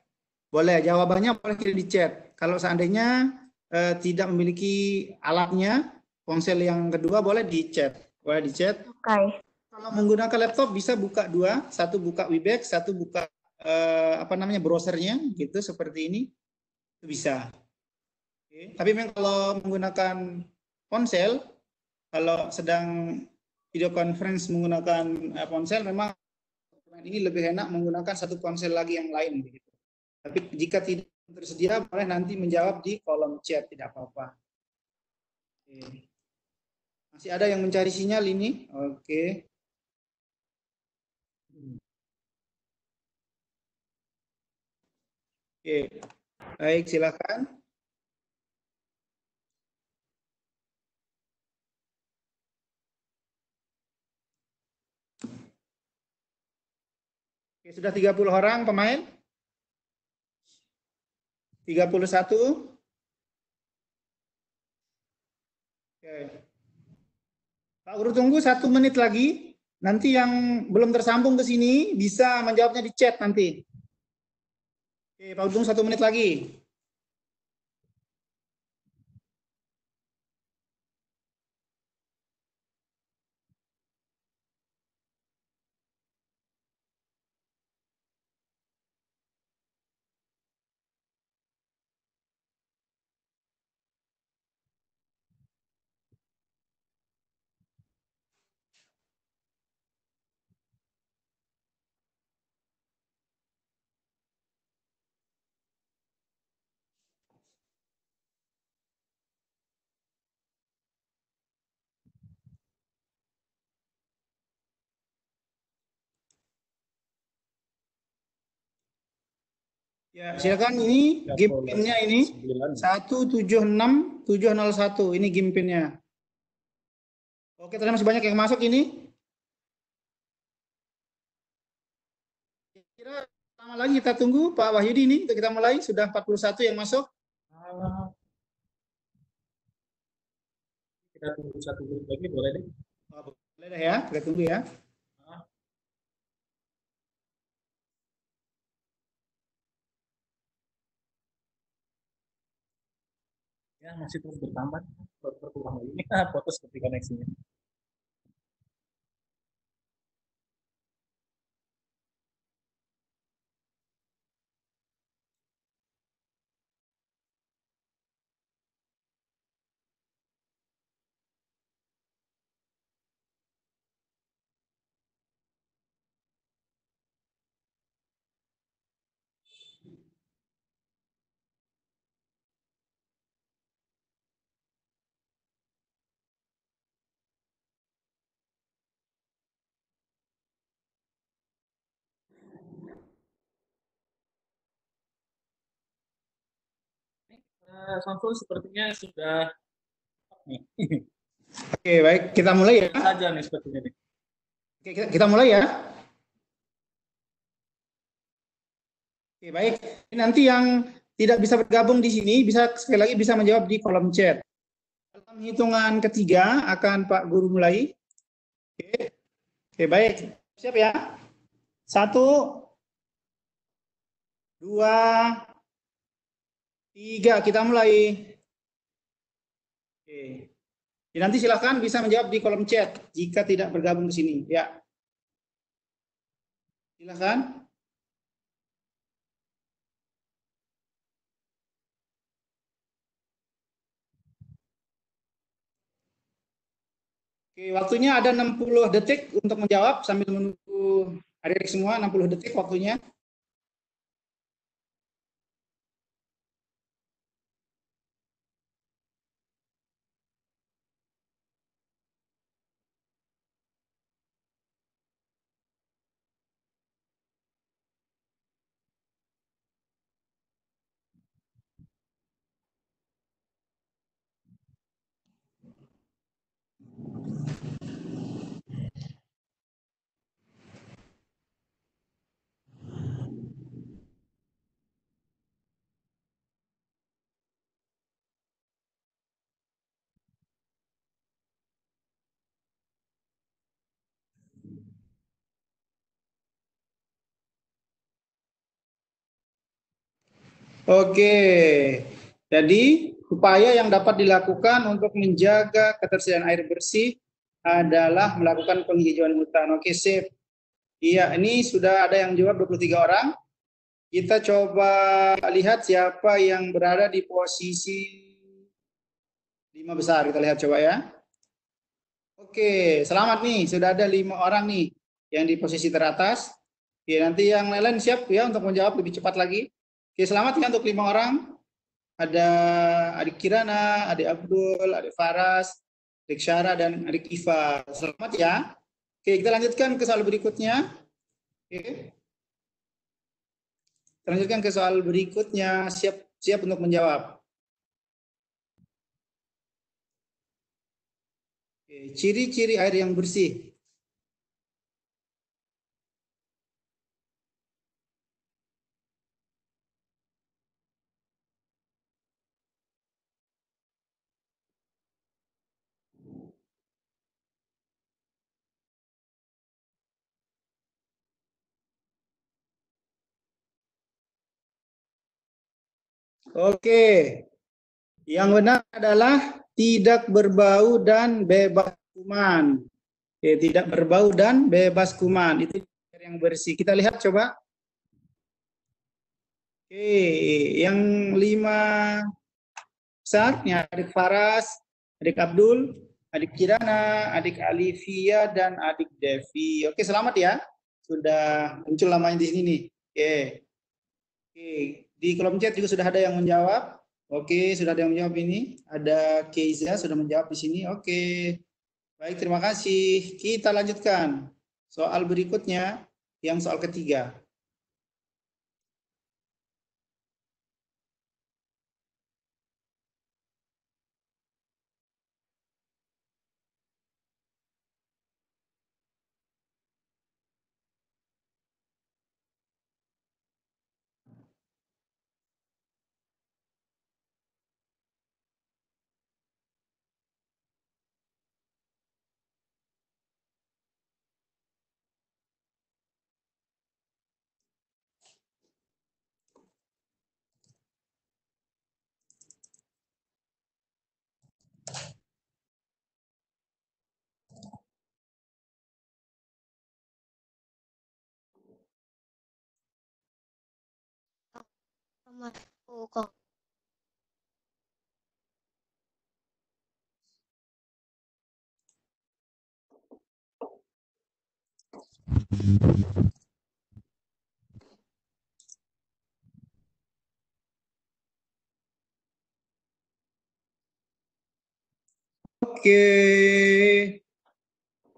Boleh, jawabannya boleh kirim di chat. Kalau seandainya eh, tidak memiliki alatnya, ponsel yang kedua boleh di chat. Boleh di chat. Oke. Kalau menggunakan laptop bisa buka dua, satu buka Webex, satu buka eh, apa namanya browsernya, gitu seperti ini, itu bisa. Oke. Tapi memang kalau menggunakan ponsel, kalau sedang video conference menggunakan eh, ponsel, memang ini lebih enak menggunakan satu ponsel lagi yang lain. Begitu. Tapi jika tidak tersedia, boleh nanti menjawab di kolom chat, tidak apa-apa. Masih ada yang mencari sinyal ini? Oke. Oke, baik silakan. Oke, sudah 30 orang pemain? 31? Oke. Pak Guru tunggu satu menit lagi. Nanti yang belum tersambung ke sini bisa menjawabnya di chat nanti. Oke, Pak Guru tunggu satu menit lagi. Ya, silakan ini game pinnya ini 176701 ini game pinnya. Oke, ternyata masih banyak yang masuk ini. Kira lama lagi kita tunggu Pak Wahyudi ini untuk kita mulai sudah 41 yang masuk. Kita tunggu satu menit lagi boleh deh. Oh, Boleh dah ya, kita tunggu ya. Ya masih terus bertambah. Ber- Berkurang lagi. Foto seperti koneksinya. Eh, Samsul sepertinya sudah. Oke, baik, kita mulai ya. saja nih sepertinya nih. Oke, kita, kita mulai ya. Oke, baik. Nanti yang tidak bisa bergabung di sini bisa sekali lagi bisa menjawab di kolom chat. Dalam hitungan ketiga akan Pak Guru mulai. Oke, Oke baik. Siap ya? Satu, dua, tiga. Kita mulai. Oke. Ya, nanti silakan bisa menjawab di kolom chat jika tidak bergabung ke sini. Ya. Silakan. Oke, waktunya ada 60 detik untuk menjawab sambil menunggu adik-adik semua 60 detik waktunya. Oke. Jadi, upaya yang dapat dilakukan untuk menjaga ketersediaan air bersih adalah melakukan penghijauan hutan. Oke, sip. Iya, ini sudah ada yang jawab 23 orang. Kita coba lihat siapa yang berada di posisi lima besar. Kita lihat coba ya. Oke, selamat nih. Sudah ada lima orang nih yang di posisi teratas. Oke, nanti yang lain-lain siap ya untuk menjawab lebih cepat lagi. Oke, selamat ya untuk lima orang. Ada adik Kirana, adik Abdul, adik Faras, adik Syara, dan adik Iva. Selamat ya. Oke, kita lanjutkan ke soal berikutnya. Oke. Kita lanjutkan ke soal berikutnya. Siap siap untuk menjawab. Ciri-ciri air yang bersih. Oke. Yang benar adalah tidak berbau dan bebas kuman. Oke, tidak berbau dan bebas kuman. Itu yang bersih. Kita lihat coba. Oke, yang lima besar, ya, adik Faras, adik Abdul, adik Kirana, adik Alivia, dan adik Devi. Oke, selamat ya. Sudah muncul namanya di sini nih. Oke. Oke, di kolom chat juga sudah ada yang menjawab. Oke, sudah ada yang menjawab ini. Ada Keiza sudah menjawab di sini. Oke. Baik, terima kasih. Kita lanjutkan. Soal berikutnya, yang soal ketiga. Mas oh, kok Oke.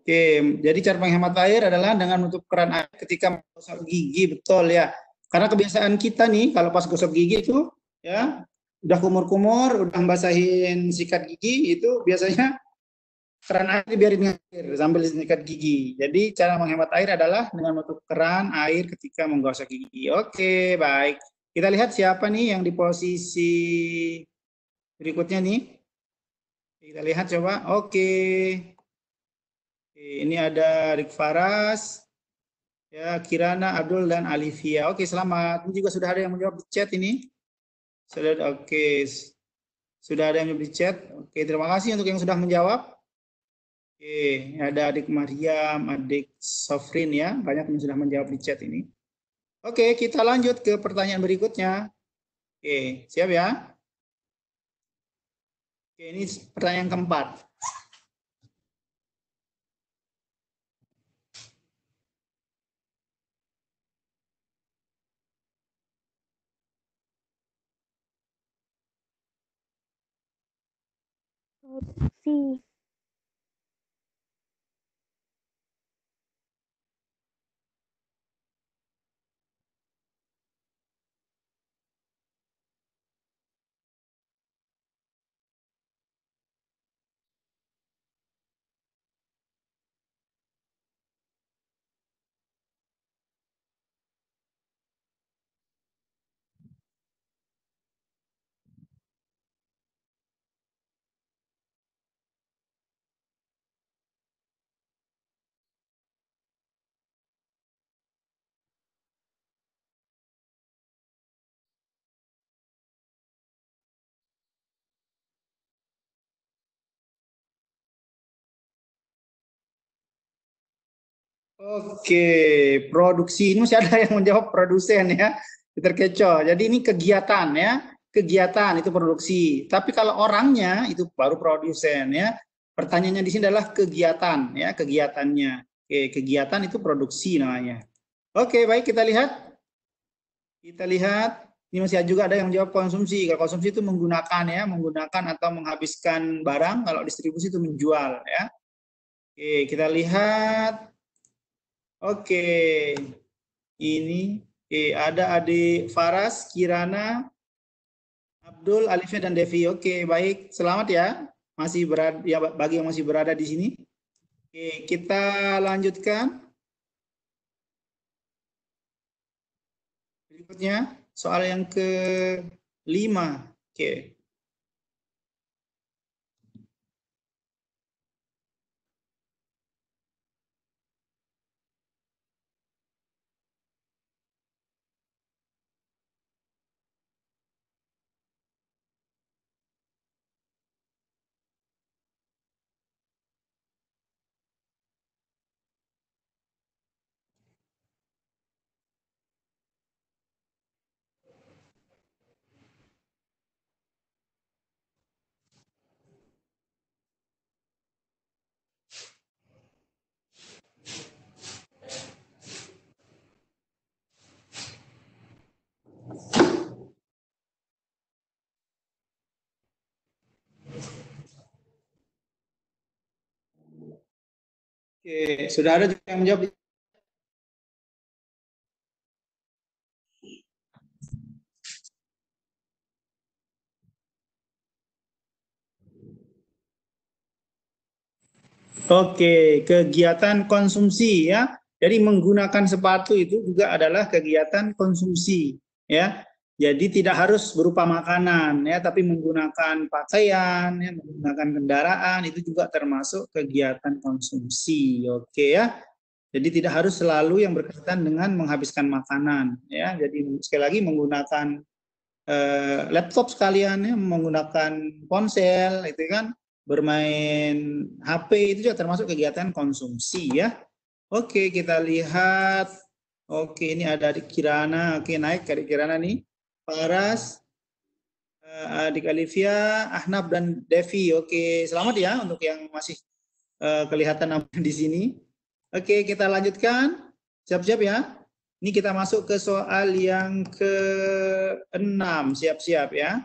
Oke, jadi cara menghemat air adalah dengan menutup keran air ketika menggosok gigi, betul ya. Karena kebiasaan kita nih kalau pas gosok gigi itu ya udah kumur-kumur, udah basahin sikat gigi itu biasanya keran air dibiarin ngalir sambil sikat gigi. Jadi cara menghemat air adalah dengan menutup keran air ketika menggosok gigi. Oke, baik. Kita lihat siapa nih yang di posisi berikutnya nih. Kita lihat coba. Oke. Ini ada Rik Faras, ya Kirana, Abdul dan Alivia. Oke, selamat. Ini juga sudah ada yang menjawab di chat ini. Sudah oke. Sudah ada yang menjawab di chat. Oke, terima kasih untuk yang sudah menjawab. Oke, ada adik Mariam, adik Sofrin ya. Banyak yang sudah menjawab di chat ini. Oke, kita lanjut ke pertanyaan berikutnya. Oke, siap ya? Oke, ini pertanyaan keempat. see Oke, produksi ini masih ada yang menjawab produsen ya. Terkecoh. Jadi ini kegiatan ya, kegiatan itu produksi. Tapi kalau orangnya itu baru produsen ya. Pertanyaannya di sini adalah kegiatan ya, kegiatannya. Oke, kegiatan itu produksi namanya. Oke, baik kita lihat. Kita lihat ini masih juga ada yang menjawab konsumsi. Kalau konsumsi itu menggunakan ya, menggunakan atau menghabiskan barang. Kalau distribusi itu menjual ya. Oke, kita lihat. Oke, ini oke, ada adik Faras, Kirana, Abdul, Alifia, dan Devi. Oke, baik. Selamat ya. Masih berada, ya bagi yang masih berada di sini. Oke, kita lanjutkan. Berikutnya, soal yang kelima. Oke. Oke, sudah ada yang menjawab. Oke, kegiatan konsumsi ya. Jadi menggunakan sepatu itu juga adalah kegiatan konsumsi ya. Jadi tidak harus berupa makanan ya, tapi menggunakan pakaian, ya, menggunakan kendaraan itu juga termasuk kegiatan konsumsi. Oke ya. Jadi tidak harus selalu yang berkaitan dengan menghabiskan makanan ya. Jadi sekali lagi menggunakan eh, laptop sekalian ya, menggunakan ponsel itu kan bermain HP itu juga termasuk kegiatan konsumsi ya. Oke, kita lihat. Oke, ini ada di Kirana. Oke, naik ke Kirana nih. Paras, uh, adik Alivia, Ahnab dan Devi. Oke, selamat ya untuk yang masih uh, kelihatan di sini. Oke, kita lanjutkan. Siap-siap ya. Ini kita masuk ke soal yang ke-6. Siap-siap ya.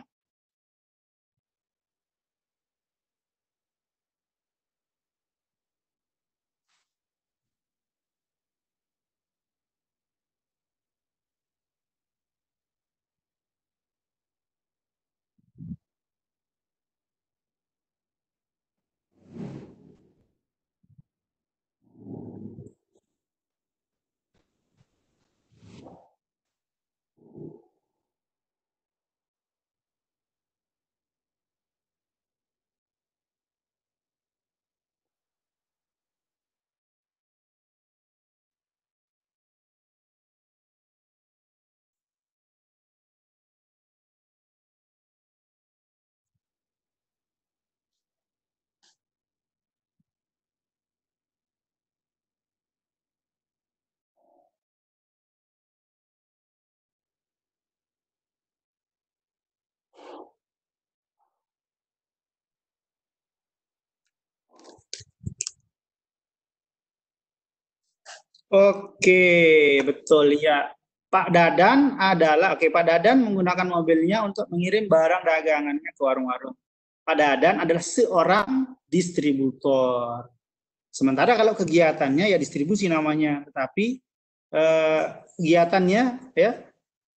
Oke, betul ya. Pak Dadan adalah, oke Pak Dadan menggunakan mobilnya untuk mengirim barang dagangannya ke warung-warung. Pak Dadan adalah seorang distributor. Sementara kalau kegiatannya ya distribusi namanya, tetapi eh, kegiatannya ya,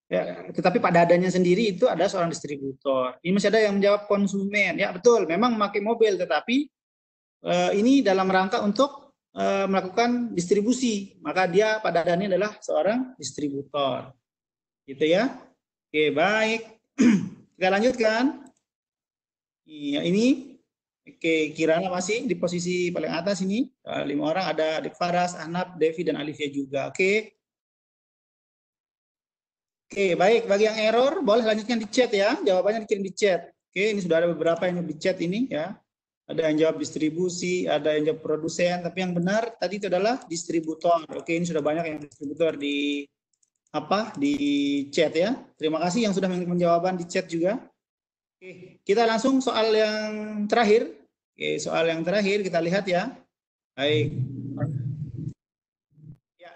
ya, tetapi Pak Dadannya sendiri itu ada seorang distributor. Ini masih ada yang menjawab konsumen. Ya betul, memang memakai mobil, tetapi eh, ini dalam rangka untuk uh, melakukan distribusi, maka dia pada dasarnya adalah seorang distributor. Gitu ya. Oke, baik. Kita lanjutkan. Iya, ini Oke, Kirana masih di posisi paling atas ini. Uh, lima orang ada Faras, Ahnab, Devi, dan Alivia juga. Oke. Oke, baik. Bagi yang error, boleh lanjutkan di chat ya. Jawabannya dikirim di chat. Oke, ini sudah ada beberapa yang di chat ini ya. Ada yang jawab distribusi, ada yang jawab produsen, tapi yang benar tadi itu adalah distributor. Oke, ini sudah banyak yang distributor di apa di chat ya. Terima kasih yang sudah mengirim jawaban di chat juga. Oke, kita langsung soal yang terakhir. Oke, soal yang terakhir kita lihat ya. Baik. Ya.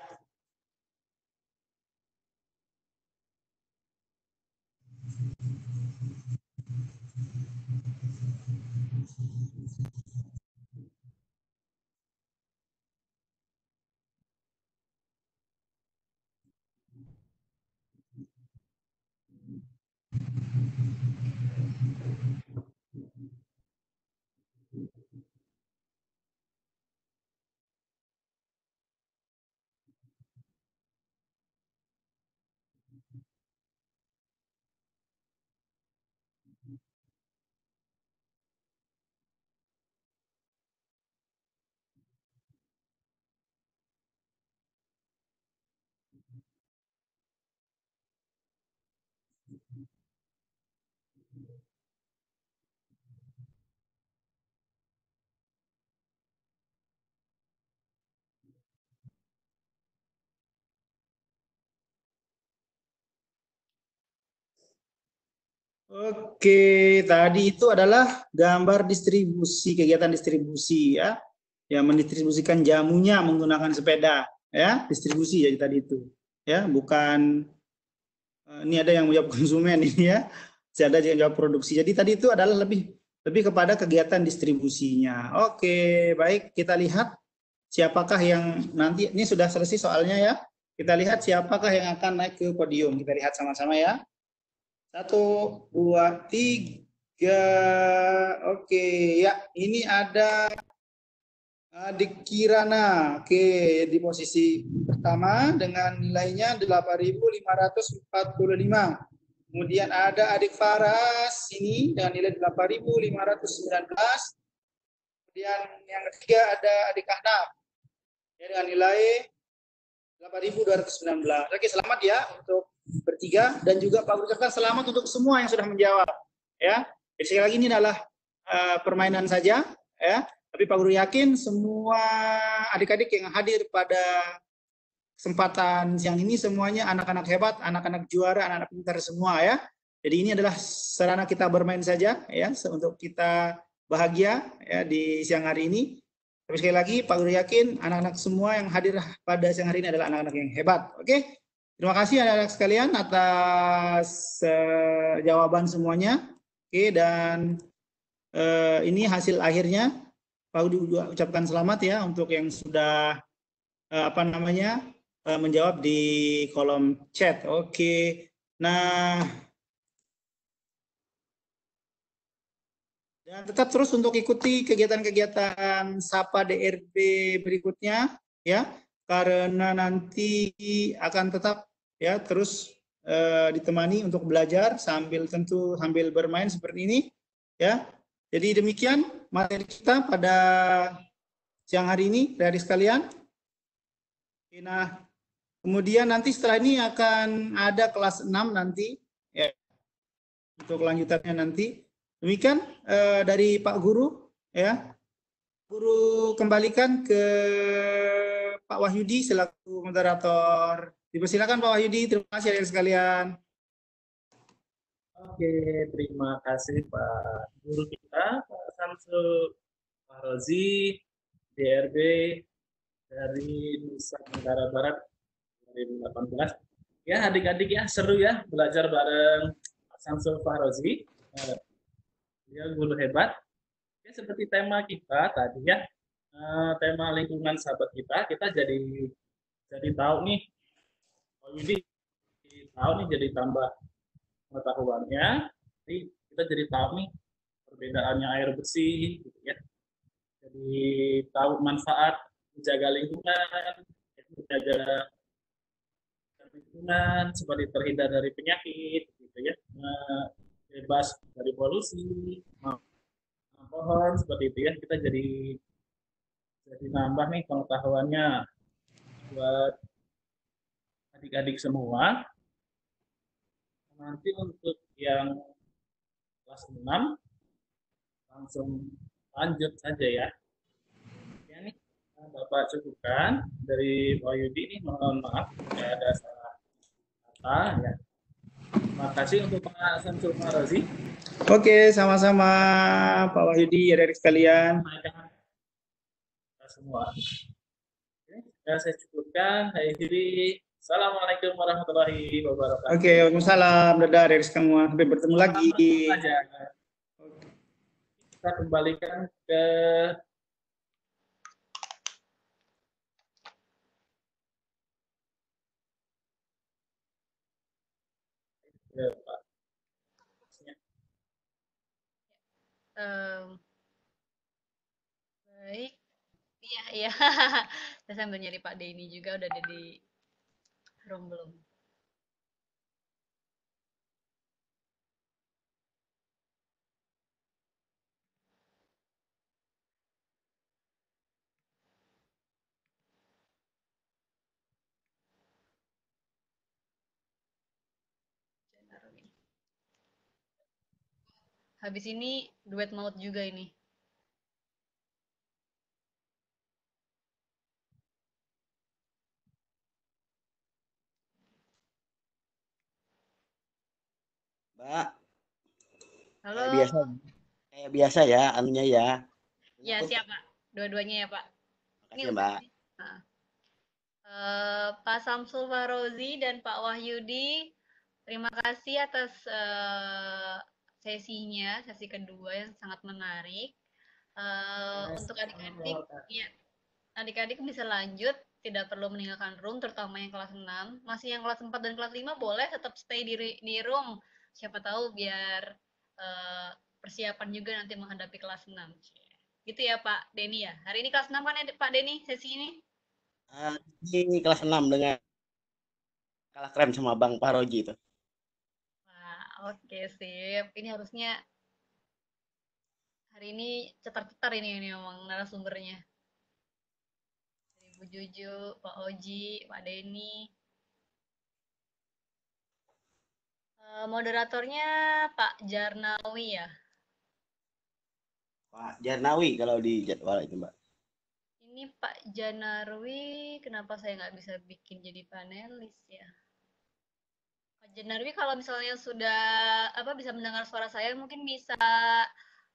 Oke, tadi itu adalah gambar distribusi, kegiatan distribusi ya. Yang mendistribusikan jamunya menggunakan sepeda, ya, distribusi ya tadi itu. Ya, bukan eh, ini ada yang menjawab konsumen ini ya. Ada yang jawab produksi. Jadi tadi itu adalah lebih lebih kepada kegiatan distribusinya. Oke, baik, kita lihat siapakah yang nanti ini sudah selesai soalnya ya. Kita lihat siapakah yang akan naik ke podium. Kita lihat sama-sama ya. Satu, dua, tiga. Oke, ya ini ada Adik Kirana. Oke, di posisi pertama dengan nilainya 8.545. Kemudian ada Adik Faras ini dengan nilai 8.519. Kemudian yang ketiga ada Adik Ahnaf ya, dengan nilai 8.219. Oke, selamat ya untuk bertiga dan juga Pak Guru selamat untuk semua yang sudah menjawab ya. Jadi sekali lagi ini adalah uh, permainan saja ya. Tapi Pak Guru yakin semua adik-adik yang hadir pada kesempatan siang ini semuanya anak-anak hebat, anak-anak juara, anak-anak pintar semua ya. Jadi ini adalah sarana kita bermain saja ya untuk kita bahagia ya di siang hari ini. Tapi sekali lagi Pak Guru yakin anak-anak semua yang hadir pada siang hari ini adalah anak-anak yang hebat. Oke. Terima kasih anak-anak sekalian atas uh, jawaban semuanya. Oke dan uh, ini hasil akhirnya. Pak Guru ucapkan selamat ya untuk yang sudah uh, apa namanya uh, menjawab di kolom chat. Oke. Nah, dan tetap terus untuk ikuti kegiatan-kegiatan Sapa DRB berikutnya ya karena nanti akan tetap ya terus uh, ditemani untuk belajar sambil tentu sambil bermain seperti ini ya. Jadi demikian materi kita pada siang hari ini dari sekalian. Nah, kemudian nanti setelah ini akan ada kelas 6 nanti ya. Untuk lanjutannya nanti. Demikian uh, dari Pak Guru ya. Guru kembalikan ke Pak Wahyudi selaku moderator Dipersilakan Pak Wahyudi, terima kasih adik sekalian. Oke, terima kasih Pak Guru kita, Pak Samsul Fahrozi, DRB dari Nusa Tenggara Barat 2018. Ya, adik-adik ya, seru ya belajar bareng Pak Samsul Fahrozi. Eh, dia guru hebat. Ya, seperti tema kita tadi ya, eh, tema lingkungan sahabat kita, kita jadi jadi tahu nih jadi tahu nih jadi tambah pengetahuannya. Jadi kita jadi tahu nih perbedaannya air bersih, gitu ya. Jadi tahu manfaat menjaga lingkungan, menjaga lingkungan seperti terhindar dari penyakit, gitu ya. Nah, bebas dari polusi, pohon seperti itu ya. Kita jadi jadi nambah nih pengetahuannya buat adik-adik semua. Nanti untuk yang kelas 6 langsung lanjut saja ya. Ya nih, Bapak cukupkan dari Pak Yudi ini mohon maaf jika ada salah kata ya. Terima kasih untuk Pak Samsul Marozi. Oke, sama-sama Pak Wahyudi, adik sekalian. Kita semua. Oke, saya cukupkan. Saya akhiri. Assalamualaikum warahmatullahi wabarakatuh. Oke, Waalaikumsalam. Dadah adik semua. Sampai bertemu lagi. Saja. Kita kembalikan ke. Em, baik. Iya, iya. Saya sambil nyari Pak Denny juga udah ada di room belum? Habis ini duet maut juga ini. Mbak, Halo. kayak biasa, kayak biasa ya, anunya ya. Ya, siap, Pak. Dua-duanya ya, Pak. Makasih ya, Mbak. Nah. Eh, Pak Samsul Farozi dan Pak Wahyudi, terima kasih atas eh, sesinya, sesi kedua yang sangat menarik. Eh, Yes, untuk adik-adik, ya, adik-adik bisa lanjut, tidak perlu meninggalkan room, terutama yang kelas 6. Masih yang kelas 4 dan kelas 5 boleh tetap stay di, di room. Siapa tahu biar eh, persiapan juga nanti menghadapi kelas 6. Gitu ya Pak Denny ya. Hari ini kelas 6 kan ya Pak Denny sesi ini? Ah, ini kelas 6 dengan kalah krem sama Bang Paroji itu. Wah, oke sip. Ini harusnya hari ini cetar-cetar ini ini memang narasumbernya. Dari Bu Juju, Pak Oji, Pak Denny. Eh, moderatornya Pak Jarnawi ya. Pak Jarnawi kalau di jadwal itu, Mbak. Ini Pak Janarwi, kenapa saya nggak bisa bikin jadi panelis ya? Pak Janarwi kalau misalnya sudah apa bisa mendengar suara saya mungkin bisa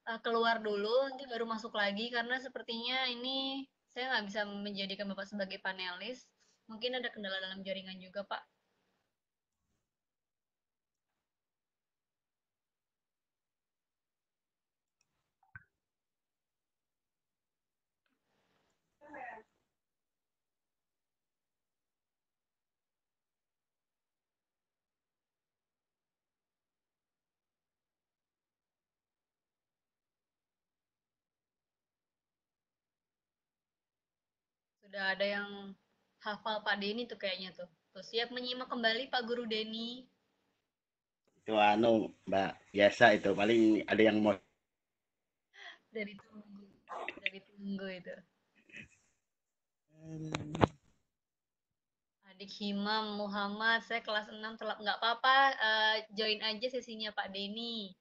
eh, keluar dulu nanti baru masuk lagi karena sepertinya ini saya nggak bisa menjadikan Bapak sebagai panelis. Mungkin ada kendala dalam jaringan juga, Pak. Sudah ada yang hafal Pak Denny tuh kayaknya tuh. Tuh siap menyimak kembali Pak Guru Denny. Itu anu, Mbak, biasa itu paling ada yang mau Dari tunggu. Dari tunggu itu. Adik Himam Muhammad, saya kelas 6 telat nggak apa-apa, eh, join aja sesinya Pak Denny.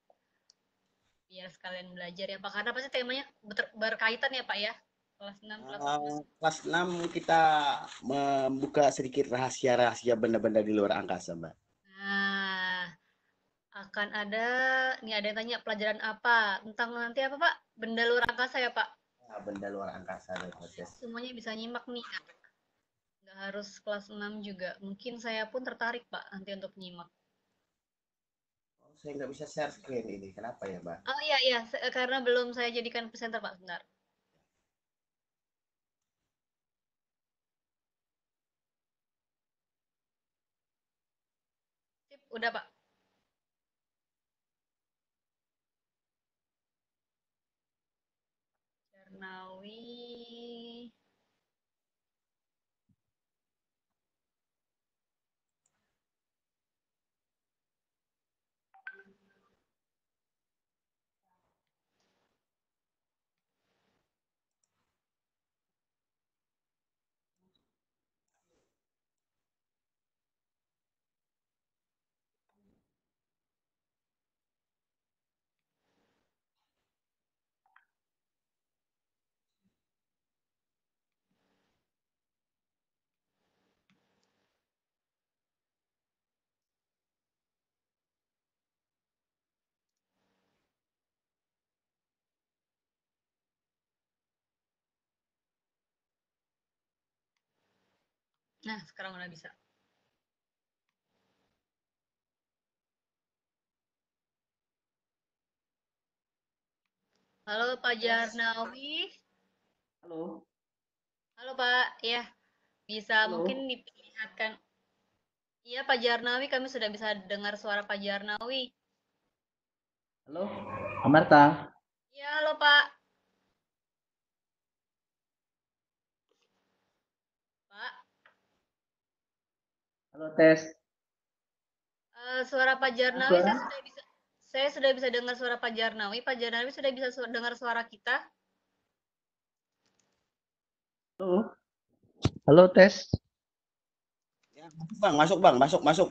Biar sekalian belajar ya Pak, karena pasti temanya ber- berkaitan ya Pak ya. Kelas 6, kelas Ah, 6. kelas 6 kita membuka sedikit rahasia-rahasia benda-benda di luar angkasa, Mbak. Nah, akan ada, nih ada yang tanya pelajaran apa? Tentang nanti apa Pak? Benda luar angkasa ya Pak? Ah, benda luar angkasa dan proses. Semuanya bisa nyimak nih. Nggak harus kelas 6 juga. Mungkin saya pun tertarik Pak nanti untuk nyimak. Oh, saya nggak bisa share screen ini. Kenapa ya, Mbak? Oh iya iya, karena belum saya jadikan presenter Pak, sebentar. Udah Pak. Jarnawi. Nah, sekarang udah bisa. Halo Pak Jarnawi. Halo. Halo Pak, ya. Bisa Halo. mungkin diperlihatkan. Iya Pak Jarnawi, kami sudah bisa dengar suara Pak Jarnawi. Halo. Amarta. Iya, halo Pak. Pak, Halo tes. eh, suara Pak Jarnawi Suara? saya sudah bisa saya sudah bisa dengar suara Pak Jarnawi. Pak Jarnawi sudah bisa su- dengar suara kita? Halo. Halo tes. Ya, masuk bang, masuk bang, masuk, masuk.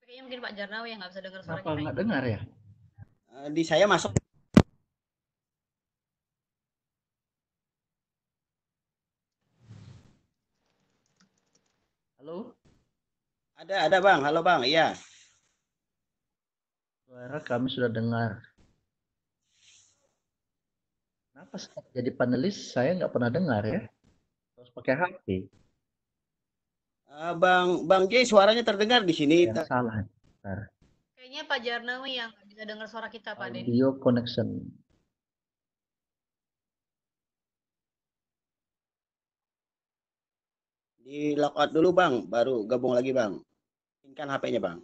Kayaknya mungkin Pak Jarnawi yang nggak bisa dengar suara Kenapa kita. nggak dengar ya? Eh, Di saya masuk. Halo. Ada, ada bang. Halo bang, iya. Suara kami sudah dengar. Kenapa setiap jadi panelis saya nggak pernah dengar ya? Harus pakai HP. Eh, bang, bang J suaranya terdengar di sini. Yang salah. Kayaknya Pak Jarnawi yang nggak bisa dengar suara kita, Pak. Audio connection. Di lockout dulu bang, baru gabung lagi bang. Pinkan HP-nya bang.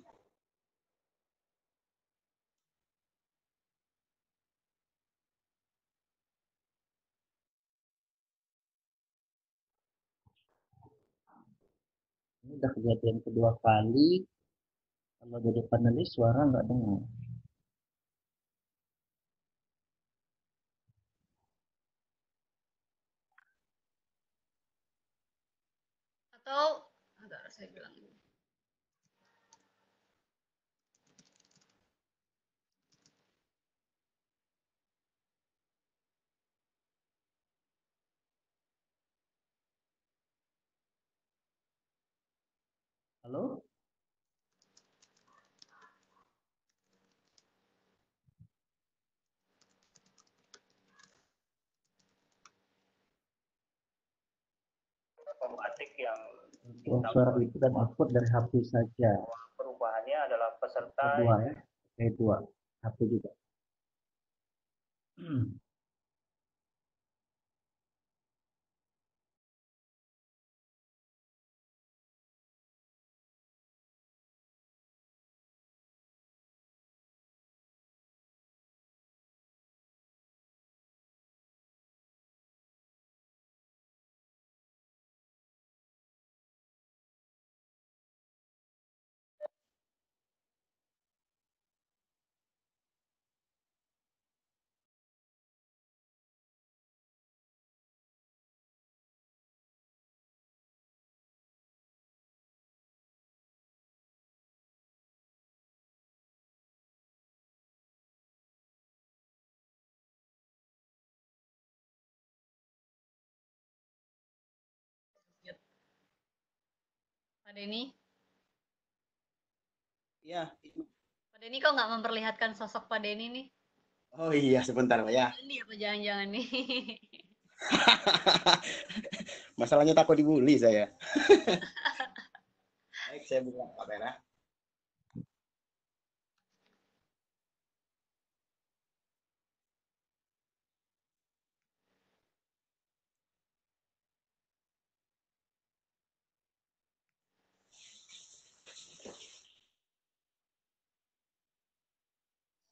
Ini udah kejadian kedua kali. Kalau jadi panelis suara nggak dengar. Atau enggak saya bilang dulu. Halo? Yang Untuk suara itu dan output dari HP saja. perubahannya adalah peserta Kedua ya. Oke, dua. HP juga. Pak Denny, Iya. Pak Denny kok nggak memperlihatkan sosok Pak Denny nih? Oh iya, sebentar Pak ya. Ini apa jangan-jangan nih? Masalahnya takut dibully saya. Baik, saya buka kamera.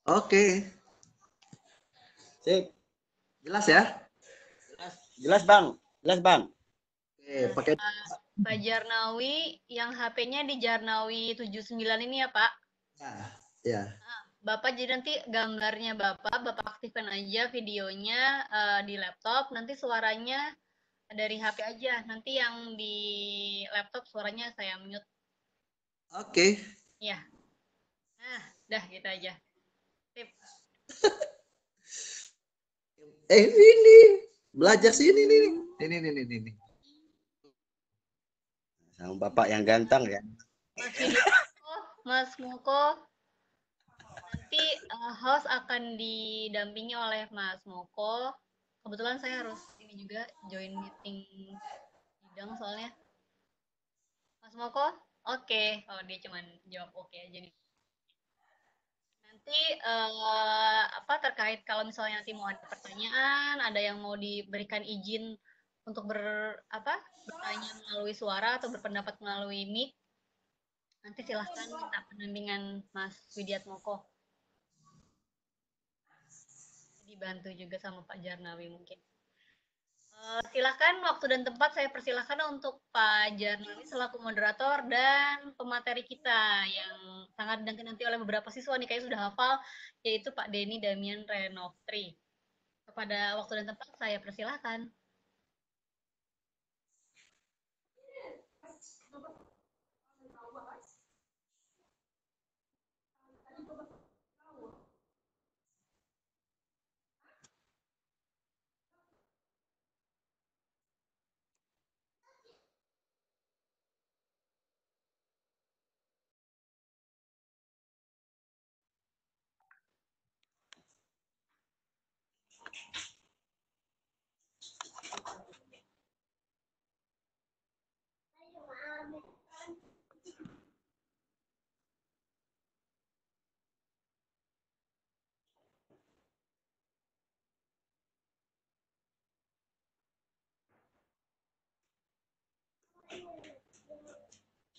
Oke, Sip. jelas ya? Jelas, jelas Bang. Jelas Bang. Oke, pakai Pak Jarnawi yang HP-nya di Jarnawi 79 ini ya, Pak. ya. Bapak jadi nanti gambarnya Bapak, Bapak aktifkan aja videonya eh, di laptop, nanti suaranya dari HP aja. Nanti yang di laptop suaranya saya mute. Oke. Ya. Nah, dah gitu aja. Eh ini belajar sini nih. Ini ini ini ini. Sama Bapak yang ganteng ya. Mas Moko, nanti eh, host akan didampingi oleh Mas Moko. Kebetulan saya harus ini juga join meeting bidang soalnya. Mas Moko? Oke. Oh, dia cuman jawab oke aja nih. Nanti eh, apa terkait kalau misalnya nanti mau ada pertanyaan, ada yang mau diberikan izin untuk ber apa bertanya melalui suara atau berpendapat melalui mic, nanti silahkan minta pendampingan Mas Widiat Moko. Dibantu juga sama Pak Jarnawi mungkin. Eh, silahkan waktu dan tempat saya persilahkan untuk Pak Jarnawi selaku moderator dan pemateri kita yang sangat dinanti-nanti oleh beberapa siswa nih kayaknya sudah hafal yaitu Pak Denny Damian Renostri. Kepada waktu dan tempat saya persilahkan.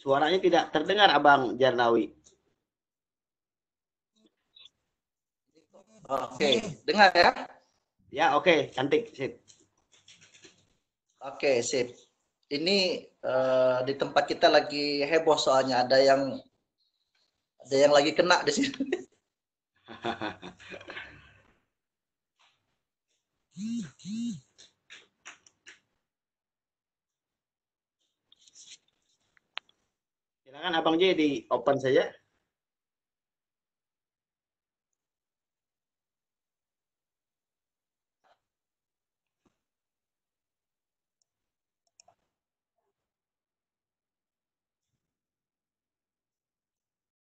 Suaranya tidak terdengar Abang Jarnawi. Oke, dengar ya? Ya, oke, cantik, sip. Oke, sip. Ini eh, di tempat kita lagi heboh soalnya ada yang ada yang lagi kena di sini. Silakan Abang J di open saja.